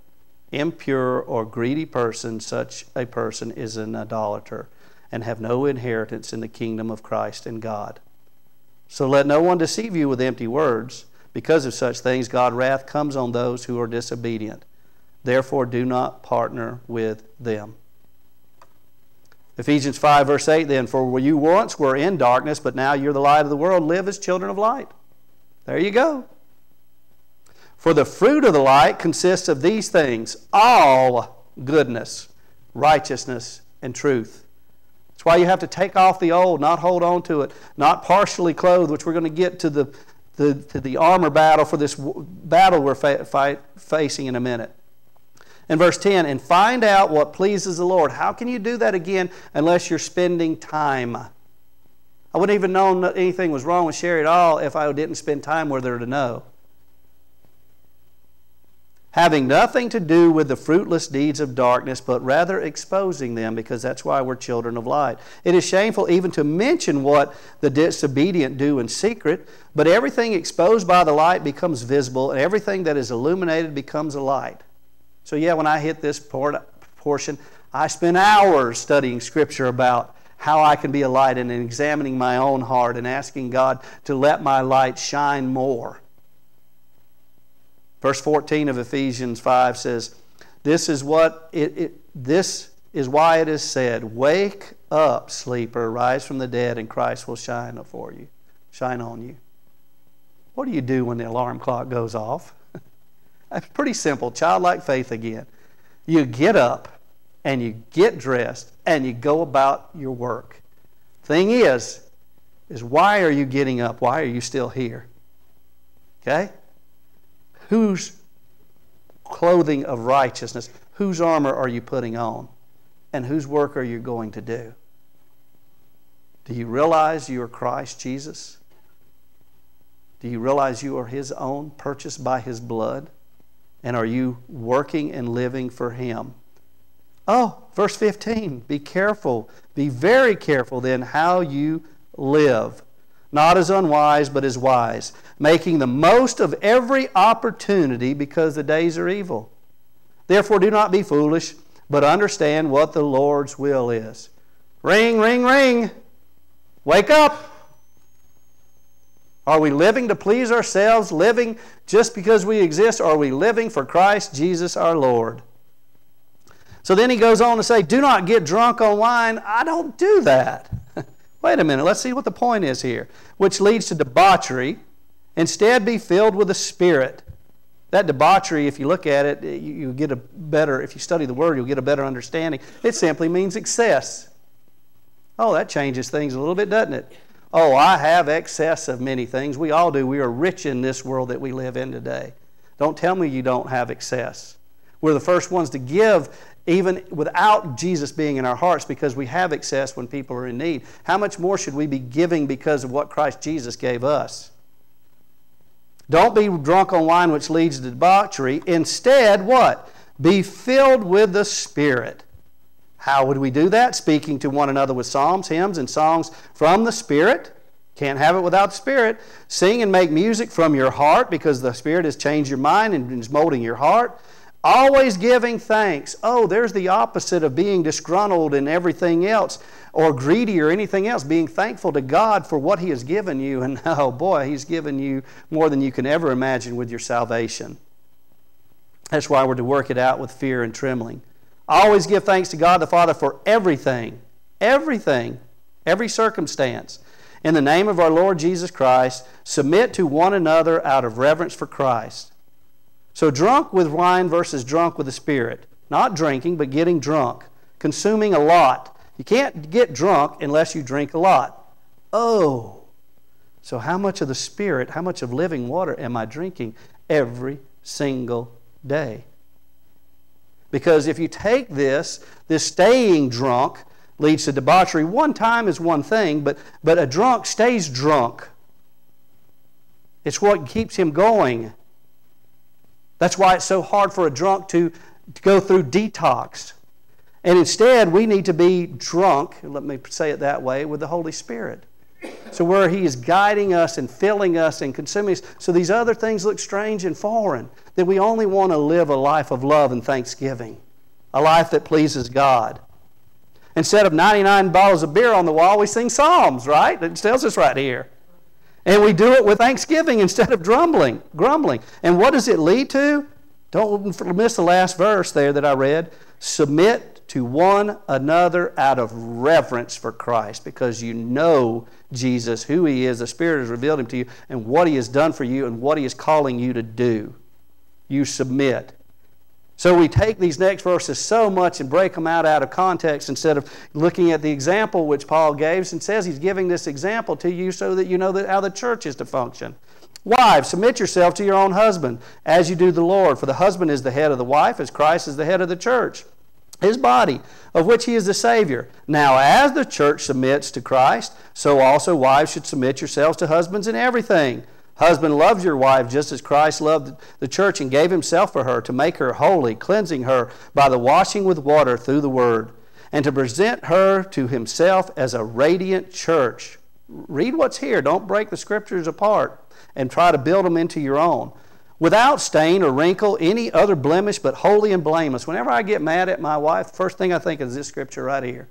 impure, or greedy person, such a person is an idolater and have no inheritance in the kingdom of Christ and God. So let no one deceive you with empty words. Because of such things, God's wrath comes on those who are disobedient. Therefore, do not partner with them. Ephesians 5, verse 8 then, for you once were in darkness, but now you're the light of the world. Live as children of light. There you go. For the fruit of the light consists of these things all goodness, righteousness, and truth that's why you have to take off the old, not hold on to it, not partially clothed, which we're going to get to the, the, to the armor battle for this battle we're fa- fight, facing in a minute. In verse 10, and find out what pleases the Lord. How can you do that again unless you're spending time? I wouldn't even know anything was wrong with Sherry at all if I didn't spend time with her to know having nothing to do with the fruitless deeds of darkness, but rather exposing them, because that's why we're children of light. It is shameful even to mention what the disobedient do in secret, but everything exposed by the light becomes visible, and everything that is illuminated becomes a light. So, yeah, when I hit this portion, I spend hours studying Scripture about how I can be a light and examining my own heart and asking God to let my light shine more. Verse 14 of Ephesians 5 says, This is what it, it, this is why it is said, Wake up, sleeper, rise from the dead, and Christ will shine for you, shine on you. What do you do when the alarm clock goes off? Pretty simple. Childlike faith again. You get up and you get dressed and you go about your work. Thing is, is why are you getting up? Why are you still here? Okay? Whose clothing of righteousness, whose armor are you putting on? And whose work are you going to do? Do you realize you are Christ Jesus? Do you realize you are His own, purchased by His blood? And are you working and living for Him? Oh, verse 15 be careful, be very careful then how you live not as unwise, but as wise, making the most of every opportunity because the days are evil. Therefore, do not be foolish, but understand what the Lord's will is. Ring, ring, ring. Wake up. Are we living to please ourselves, living just because we exist? Are we living for Christ Jesus our Lord? So then he goes on to say, Do not get drunk on wine. I don't do that. Wait a minute, let's see what the point is here. Which leads to debauchery. Instead, be filled with the Spirit. That debauchery, if you look at it, you, you get a better, if you study the word, you'll get a better understanding. It simply means excess. Oh, that changes things a little bit, doesn't it? Oh, I have excess of many things. We all do. We are rich in this world that we live in today. Don't tell me you don't have excess. We're the first ones to give even without Jesus being in our hearts because we have excess when people are in need. How much more should we be giving because of what Christ Jesus gave us? Don't be drunk on wine which leads to debauchery. Instead, what? Be filled with the Spirit. How would we do that? Speaking to one another with psalms, hymns, and songs from the Spirit. Can't have it without the Spirit. Sing and make music from your heart because the Spirit has changed your mind and is molding your heart. Always giving thanks. Oh, there's the opposite of being disgruntled and everything else, or greedy or anything else. Being thankful to God for what He has given you. And oh boy, He's given you more than you can ever imagine with your salvation. That's why we're to work it out with fear and trembling. Always give thanks to God the Father for everything, everything, every circumstance. In the name of our Lord Jesus Christ, submit to one another out of reverence for Christ. So, drunk with wine versus drunk with the Spirit. Not drinking, but getting drunk. Consuming a lot. You can't get drunk unless you drink a lot. Oh, so how much of the Spirit, how much of living water am I drinking every single day? Because if you take this, this staying drunk leads to debauchery. One time is one thing, but, but a drunk stays drunk. It's what keeps him going. That's why it's so hard for a drunk to, to go through detox. And instead, we need to be drunk, let me say it that way, with the Holy Spirit. So, where He is guiding us and filling us and consuming us, so these other things look strange and foreign, that we only want to live a life of love and thanksgiving, a life that pleases God. Instead of 99 bottles of beer on the wall, we sing Psalms, right? It tells us right here. And we do it with thanksgiving instead of grumbling, grumbling. And what does it lead to? Don't miss the last verse there that I read. Submit to one another out of reverence for Christ because you know Jesus, who He is. The Spirit has revealed Him to you and what He has done for you and what He is calling you to do. You submit. So we take these next verses so much and break them out out of context instead of looking at the example which Paul gives and says he's giving this example to you so that you know that how the church is to function. Wives, submit yourself to your own husband as you do the Lord. For the husband is the head of the wife, as Christ is the head of the church, his body, of which he is the Savior. Now, as the church submits to Christ, so also wives should submit yourselves to husbands in everything. Husband, loves your wife just as Christ loved the church and gave himself for her to make her holy, cleansing her by the washing with water through the word, and to present her to himself as a radiant church. Read what's here. Don't break the scriptures apart and try to build them into your own. Without stain or wrinkle, any other blemish, but holy and blameless. Whenever I get mad at my wife, the first thing I think is this scripture right here.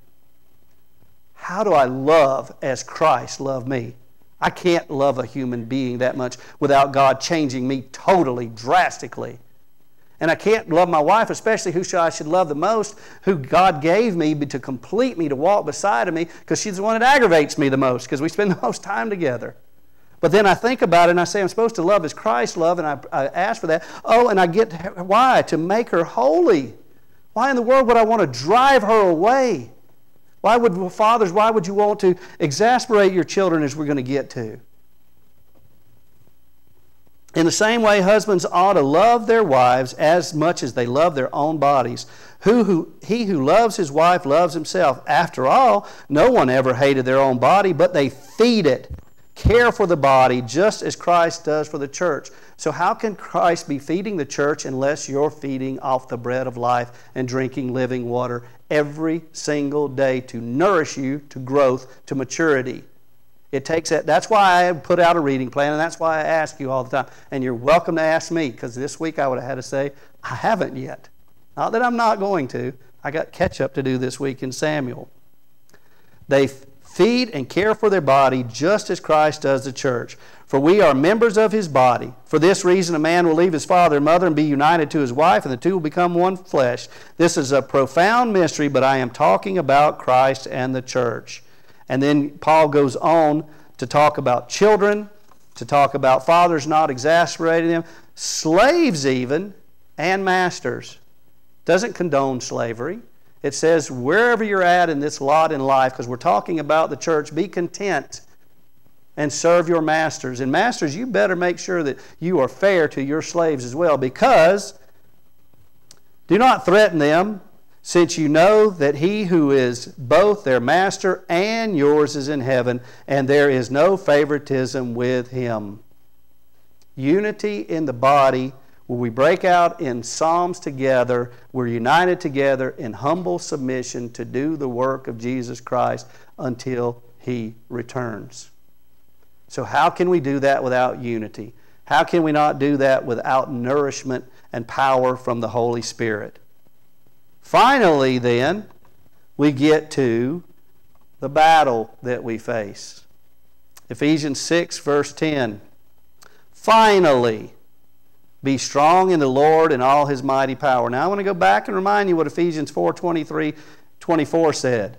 How do I love as Christ loved me? I can't love a human being that much without God changing me totally, drastically. And I can't love my wife, especially who I should love the most, who God gave me to complete me, to walk beside of me, because she's the one that aggravates me the most, because we spend the most time together. But then I think about it and I say, I'm supposed to love as Christ loved, and I, I ask for that. Oh, and I get why? To make her holy. Why in the world would I want to drive her away? Why would fathers, why would you want to exasperate your children as we're going to get to? In the same way, husbands ought to love their wives as much as they love their own bodies. Who, who, he who loves his wife loves himself. After all, no one ever hated their own body, but they feed it, care for the body, just as Christ does for the church. So, how can Christ be feeding the church unless you're feeding off the bread of life and drinking living water every single day to nourish you to growth, to maturity. It takes that. That's why I put out a reading plan, and that's why I ask you all the time. And you're welcome to ask me, because this week I would have had to say, I haven't yet. Not that I'm not going to. I got catch up to do this week in Samuel. They feed and care for their body just as Christ does the church. For we are members of his body. For this reason, a man will leave his father and mother and be united to his wife, and the two will become one flesh. This is a profound mystery, but I am talking about Christ and the church. And then Paul goes on to talk about children, to talk about fathers not exasperating them, slaves even, and masters. Doesn't condone slavery. It says, wherever you're at in this lot in life, because we're talking about the church, be content and serve your masters. And masters, you better make sure that you are fair to your slaves as well, because do not threaten them, since you know that he who is both their master and yours is in heaven, and there is no favoritism with him. Unity in the body where we break out in psalms together, we're united together in humble submission to do the work of Jesus Christ until he returns. So, how can we do that without unity? How can we not do that without nourishment and power from the Holy Spirit? Finally, then, we get to the battle that we face. Ephesians 6, verse 10. Finally, be strong in the Lord and all his mighty power. Now I want to go back and remind you what Ephesians 4 23, 24 said.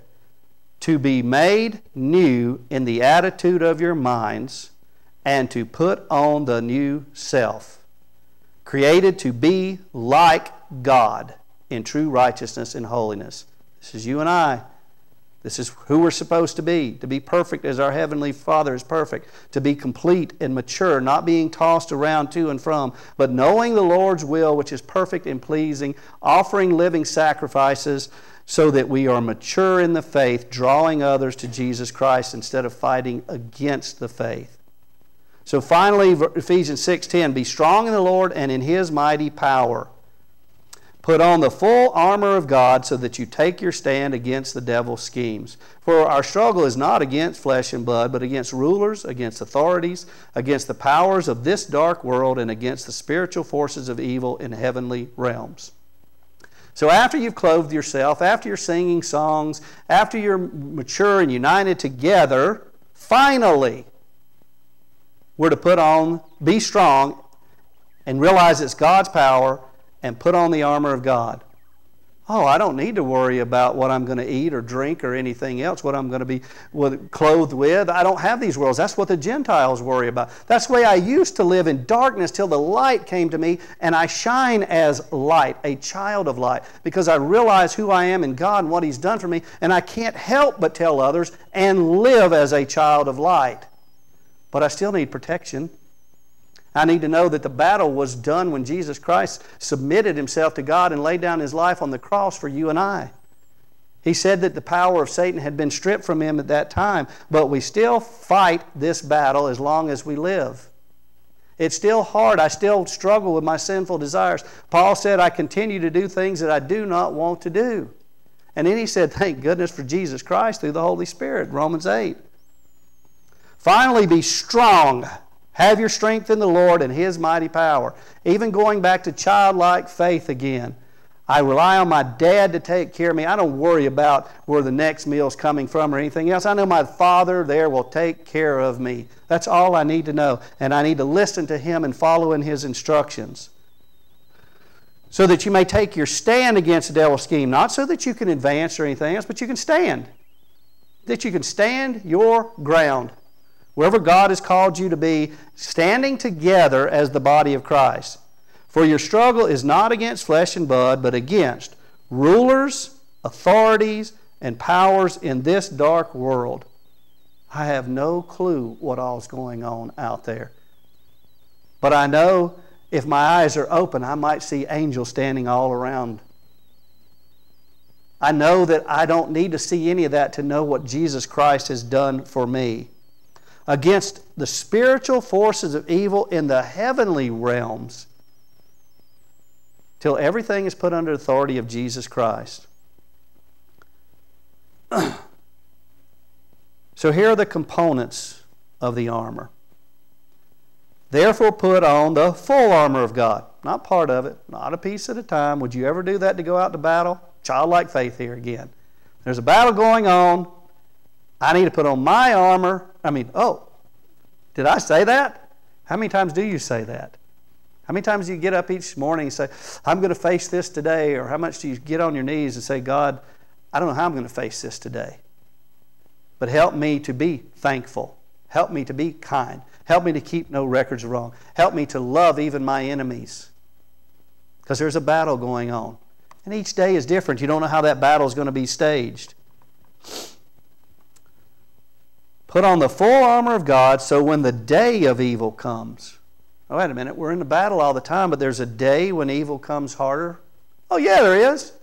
To be made new in the attitude of your minds and to put on the new self, created to be like God in true righteousness and holiness. This is you and I. This is who we're supposed to be to be perfect as our Heavenly Father is perfect, to be complete and mature, not being tossed around to and from, but knowing the Lord's will, which is perfect and pleasing, offering living sacrifices so that we are mature in the faith, drawing others to Jesus Christ instead of fighting against the faith. So finally, Ephesians 6:10, be strong in the Lord and in his mighty power. Put on the full armor of God so that you take your stand against the devil's schemes. For our struggle is not against flesh and blood, but against rulers, against authorities, against the powers of this dark world, and against the spiritual forces of evil in heavenly realms. So after you've clothed yourself, after you're singing songs, after you're mature and united together, finally, we're to put on, be strong, and realize it's God's power and put on the armor of God. Oh, I don't need to worry about what I'm going to eat or drink or anything else, what I'm going to be clothed with. I don't have these worlds. That's what the Gentiles worry about. That's the way I used to live in darkness till the light came to me, and I shine as light, a child of light, because I realize who I am in God and what He's done for me, and I can't help but tell others and live as a child of light. But I still need protection. I need to know that the battle was done when Jesus Christ submitted himself to God and laid down his life on the cross for you and I. He said that the power of Satan had been stripped from him at that time, but we still fight this battle as long as we live. It's still hard. I still struggle with my sinful desires. Paul said, I continue to do things that I do not want to do. And then he said, Thank goodness for Jesus Christ through the Holy Spirit, Romans 8. Finally, be strong have your strength in the Lord and His mighty power. Even going back to childlike faith again. I rely on my dad to take care of me. I don't worry about where the next meal is coming from or anything else. I know my father there will take care of me. That's all I need to know. And I need to listen to him and follow in his instructions. So that you may take your stand against the devil's scheme. Not so that you can advance or anything else, but you can stand. That you can stand your ground wherever God has called you to be, standing together as the body of Christ. For your struggle is not against flesh and blood, but against rulers, authorities, and powers in this dark world. I have no clue what all's going on out there. But I know if my eyes are open, I might see angels standing all around. I know that I don't need to see any of that to know what Jesus Christ has done for me against the spiritual forces of evil in the heavenly realms till everything is put under the authority of Jesus Christ. so here are the components of the armor. Therefore, put on the full armor of God. Not part of it, not a piece at a time. Would you ever do that to go out to battle? Childlike faith here again. There's a battle going on. I need to put on my armor. I mean, oh, did I say that? How many times do you say that? How many times do you get up each morning and say, I'm going to face this today? Or how much do you get on your knees and say, God, I don't know how I'm going to face this today? But help me to be thankful. Help me to be kind. Help me to keep no records wrong. Help me to love even my enemies. Because there's a battle going on. And each day is different. You don't know how that battle is going to be staged. Put on the full armor of God so when the day of evil comes. Oh, wait a minute. We're in the battle all the time, but there's a day when evil comes harder. Oh, yeah, there is.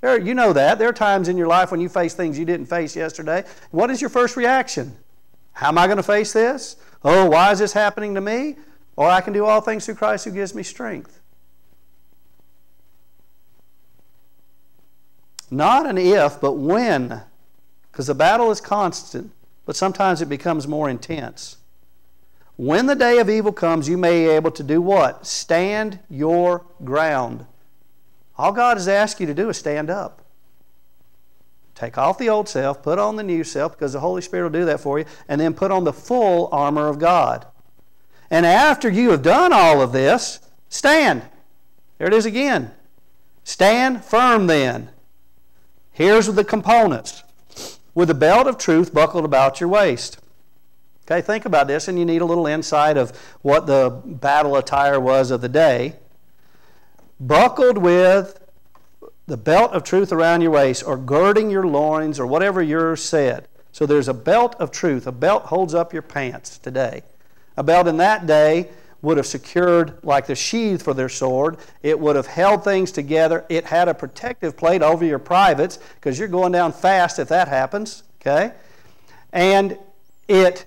There, you know that. There are times in your life when you face things you didn't face yesterday. What is your first reaction? How am I going to face this? Oh, why is this happening to me? Or I can do all things through Christ who gives me strength. Not an if, but when. Because the battle is constant, but sometimes it becomes more intense. When the day of evil comes, you may be able to do what? Stand your ground. All God has asked you to do is stand up. Take off the old self, put on the new self, because the Holy Spirit will do that for you, and then put on the full armor of God. And after you have done all of this, stand. There it is again. Stand firm then. Here's the components with a belt of truth buckled about your waist. Okay, think about this, and you need a little insight of what the battle attire was of the day. Buckled with the belt of truth around your waist, or girding your loins, or whatever yours said. So there's a belt of truth. A belt holds up your pants today. A belt in that day would have secured like the sheath for their sword. It would have held things together. It had a protective plate over your privates because you're going down fast if that happens. Okay? And it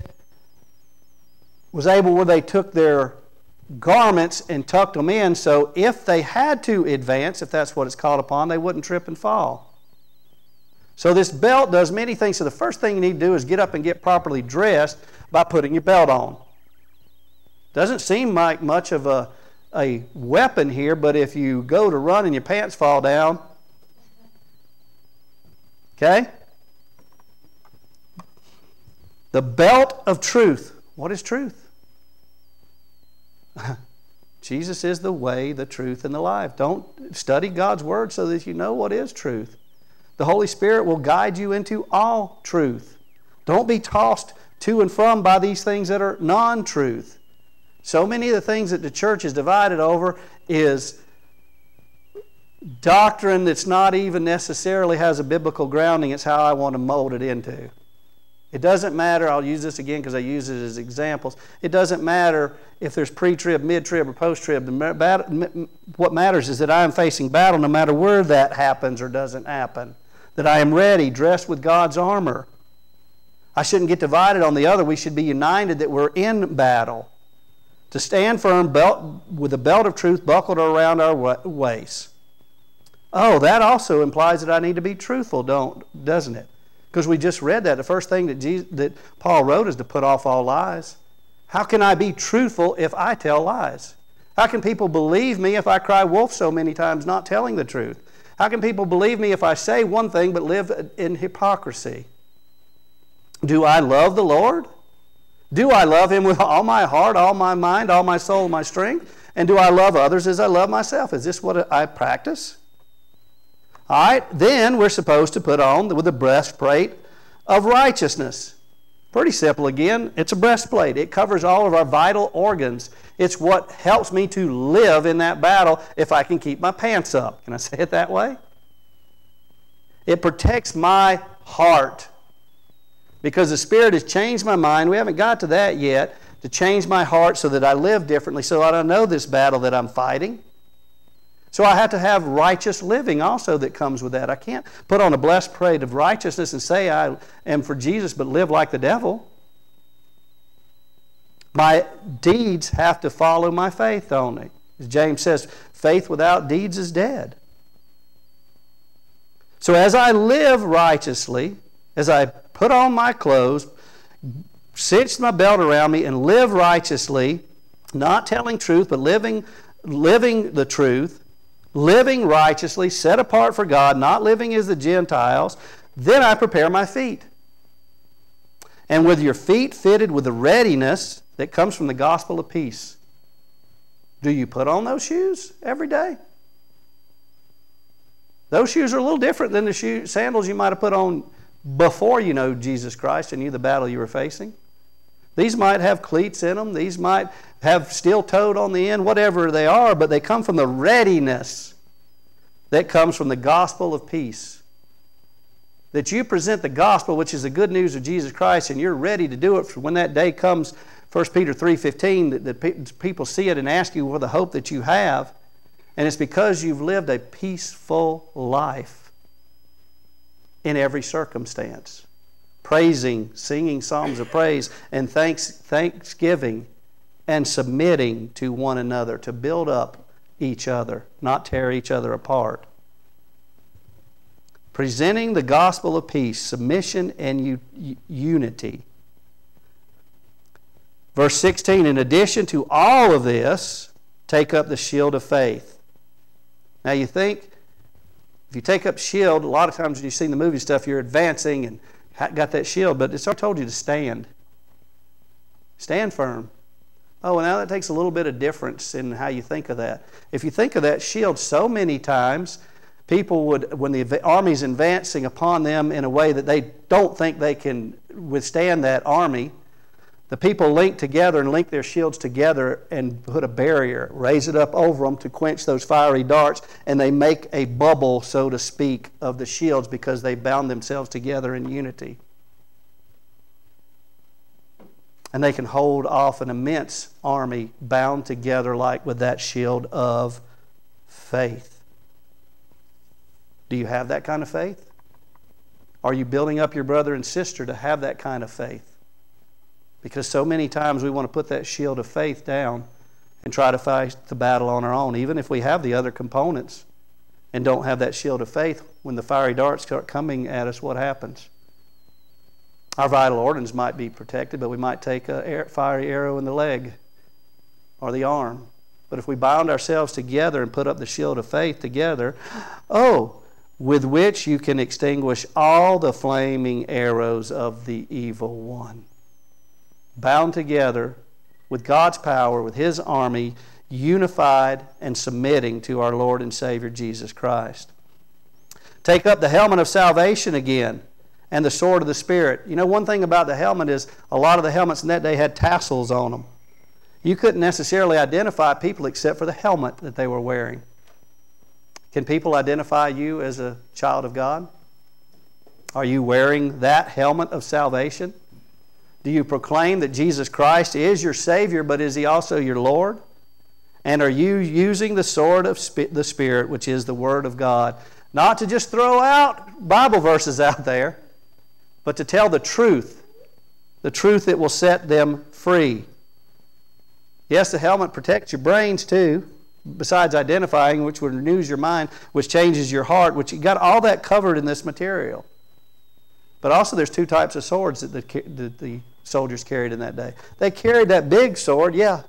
was able where they took their garments and tucked them in so if they had to advance, if that's what it's called upon, they wouldn't trip and fall. So this belt does many things. So the first thing you need to do is get up and get properly dressed by putting your belt on. Doesn't seem like much of a, a weapon here, but if you go to run and your pants fall down, okay? The belt of truth. What is truth? Jesus is the way, the truth, and the life. Don't study God's Word so that you know what is truth. The Holy Spirit will guide you into all truth. Don't be tossed to and from by these things that are non truth. So many of the things that the church is divided over is doctrine that's not even necessarily has a biblical grounding. It's how I want to mold it into. It doesn't matter, I'll use this again because I use it as examples. It doesn't matter if there's pre trib, mid trib, or post trib. What matters is that I am facing battle no matter where that happens or doesn't happen. That I am ready, dressed with God's armor. I shouldn't get divided on the other. We should be united that we're in battle. To stand firm belt, with the belt of truth buckled around our waist. Oh, that also implies that I need to be truthful, don't, doesn't it? Because we just read that. The first thing that, Jesus, that Paul wrote is to put off all lies. How can I be truthful if I tell lies? How can people believe me if I cry wolf so many times not telling the truth? How can people believe me if I say one thing but live in hypocrisy? Do I love the Lord? Do I love Him with all my heart, all my mind, all my soul, my strength? And do I love others as I love myself? Is this what I practice? All right, then we're supposed to put on with the breastplate of righteousness. Pretty simple again. It's a breastplate, it covers all of our vital organs. It's what helps me to live in that battle if I can keep my pants up. Can I say it that way? It protects my heart because the Spirit has changed my mind. We haven't got to that yet to change my heart so that I live differently, so that I know this battle that I'm fighting. So I have to have righteous living also that comes with that. I can't put on a breastplate of righteousness and say I am for Jesus but live like the devil. My deeds have to follow my faith, don't? As James says, faith without deeds is dead. So as I live righteously, as I put on my clothes, cinch my belt around me, and live righteously, not telling truth, but living, living the truth, living righteously, set apart for God, not living as the Gentiles, then I prepare my feet. and with your feet fitted with the readiness that comes from the gospel of peace. Do you put on those shoes every day? Those shoes are a little different than the shoe, sandals you might have put on before you know Jesus Christ and knew the battle you were facing. These might have cleats in them, these might have steel toed on the end, whatever they are, but they come from the readiness that comes from the gospel of peace. That you present the gospel, which is the good news of Jesus Christ, and you're ready to do it for when that day comes. 1 Peter 3.15, that, that people see it and ask you for the hope that you have. And it's because you've lived a peaceful life in every circumstance. Praising, singing psalms of praise, and thanks, thanksgiving, and submitting to one another to build up each other, not tear each other apart. Presenting the gospel of peace, submission, and u- unity. Verse 16, in addition to all of this, take up the shield of faith. Now you think, if you take up shield, a lot of times when you see the movie stuff, you're advancing and got that shield, but it's told you to stand. Stand firm. Oh, well, now that takes a little bit of difference in how you think of that. If you think of that shield so many times, people would, when the army's advancing upon them in a way that they don't think they can withstand that army, the people link together and link their shields together and put a barrier, raise it up over them to quench those fiery darts, and they make a bubble, so to speak, of the shields because they bound themselves together in unity. and they can hold off an immense army bound together like with that shield of faith. Do you have that kind of faith? Are you building up your brother and sister to have that kind of faith? Because so many times we want to put that shield of faith down and try to fight the battle on our own, even if we have the other components and don't have that shield of faith. When the fiery darts start coming at us, what happens? Our vital organs might be protected, but we might take a fiery arrow in the leg or the arm. But if we bound ourselves together and put up the shield of faith together, oh, with which you can extinguish all the flaming arrows of the evil one. Bound together with God's power, with His army, unified and submitting to our Lord and Savior Jesus Christ. Take up the helmet of salvation again and the sword of the Spirit. You know, one thing about the helmet is a lot of the helmets in that day had tassels on them. You couldn't necessarily identify people except for the helmet that they were wearing. Can people identify you as a child of God? Are you wearing that helmet of salvation? Do you proclaim that Jesus Christ is your Savior, but is He also your Lord? And are you using the sword of the Spirit, which is the Word of God, not to just throw out Bible verses out there, but to tell the truth, the truth that will set them free. Yes, the helmet protects your brains too, besides identifying, which renews your mind, which changes your heart, which you got all that covered in this material. But also, there's two types of swords that the, that the soldiers carried in that day. They carried that big sword, yeah,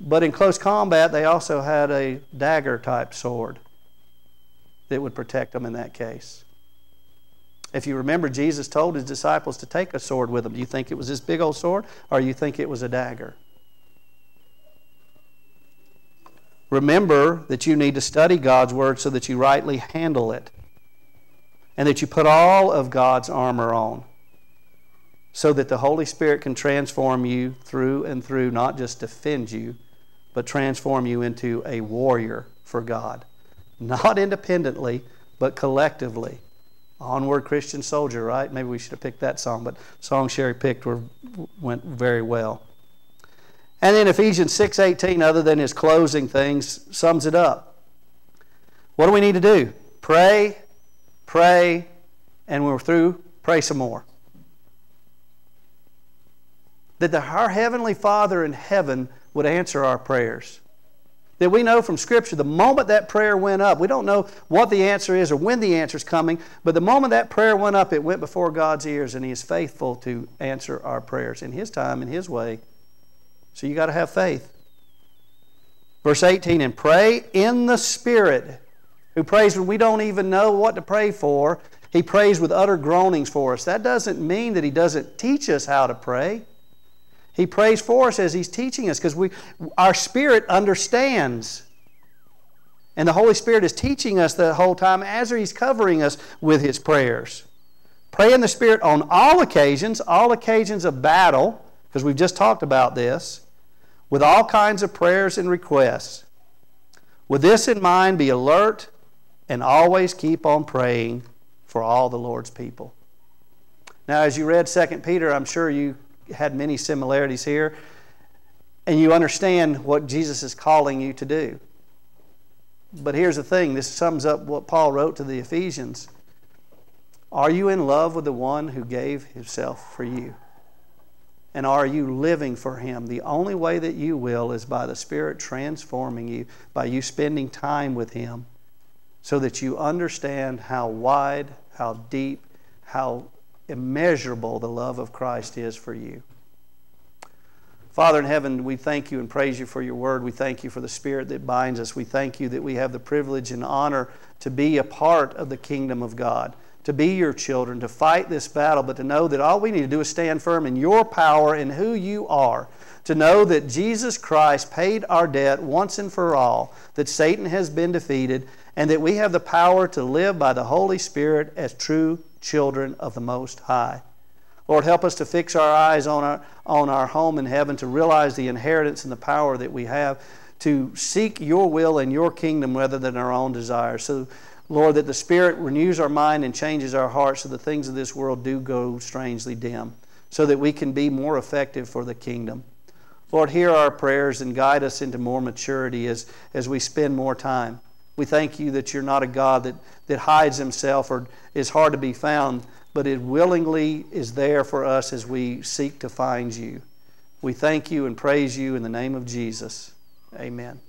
but in close combat, they also had a dagger type sword that would protect them in that case. If you remember, Jesus told his disciples to take a sword with them. Do you think it was this big old sword, or you think it was a dagger? Remember that you need to study God's Word so that you rightly handle it, and that you put all of God's armor on, so that the Holy Spirit can transform you through and through, not just defend you, but transform you into a warrior for God. Not independently, but collectively. Onward Christian Soldier, right? Maybe we should have picked that song, but songs Sherry picked were, went very well. And then Ephesians 6:18, other than his closing things, sums it up. What do we need to do? Pray, pray, and when we're through, pray some more. That the, our Heavenly Father in heaven would answer our prayers that we know from Scripture the moment that prayer went up, we don't know what the answer is or when the answer is coming, but the moment that prayer went up, it went before God's ears, and He is faithful to answer our prayers in His time, in His way. So you got to have faith. Verse 18, and pray in the Spirit. Who prays when we don't even know what to pray for. He prays with utter groanings for us. That doesn't mean that He doesn't teach us how to pray. He prays for us as He's teaching us because we, our spirit understands. And the Holy Spirit is teaching us the whole time as He's covering us with His prayers. Pray in the Spirit on all occasions, all occasions of battle, because we've just talked about this, with all kinds of prayers and requests. With this in mind, be alert and always keep on praying for all the Lord's people. Now, as you read 2 Peter, I'm sure you had many similarities here, and you understand what Jesus is calling you to do. But here's the thing this sums up what Paul wrote to the Ephesians. Are you in love with the one who gave himself for you? And are you living for Him? The only way that you will is by the Spirit transforming you, by you spending time with Him, so that you understand how wide, how deep, how immeasurable the love of Christ is for you. Father in heaven, we thank you and praise you for your word. We thank you for the spirit that binds us. We thank you that we have the privilege and honor to be a part of the kingdom of God, to be your children, to fight this battle, but to know that all we need to do is stand firm in your power and who you are. To know that Jesus Christ paid our debt once and for all, that Satan has been defeated, and that we have the power to live by the Holy Spirit as true children of the Most High. Lord, help us to fix our eyes on our, on our home in heaven, to realize the inheritance and the power that we have, to seek your will and your kingdom rather than our own desires. So, Lord, that the Spirit renews our mind and changes our hearts so the things of this world do go strangely dim, so that we can be more effective for the kingdom. Lord, hear our prayers and guide us into more maturity as, as we spend more time. We thank you that you're not a God that, that hides himself or is hard to be found, but it willingly is there for us as we seek to find you. We thank you and praise you in the name of Jesus. Amen.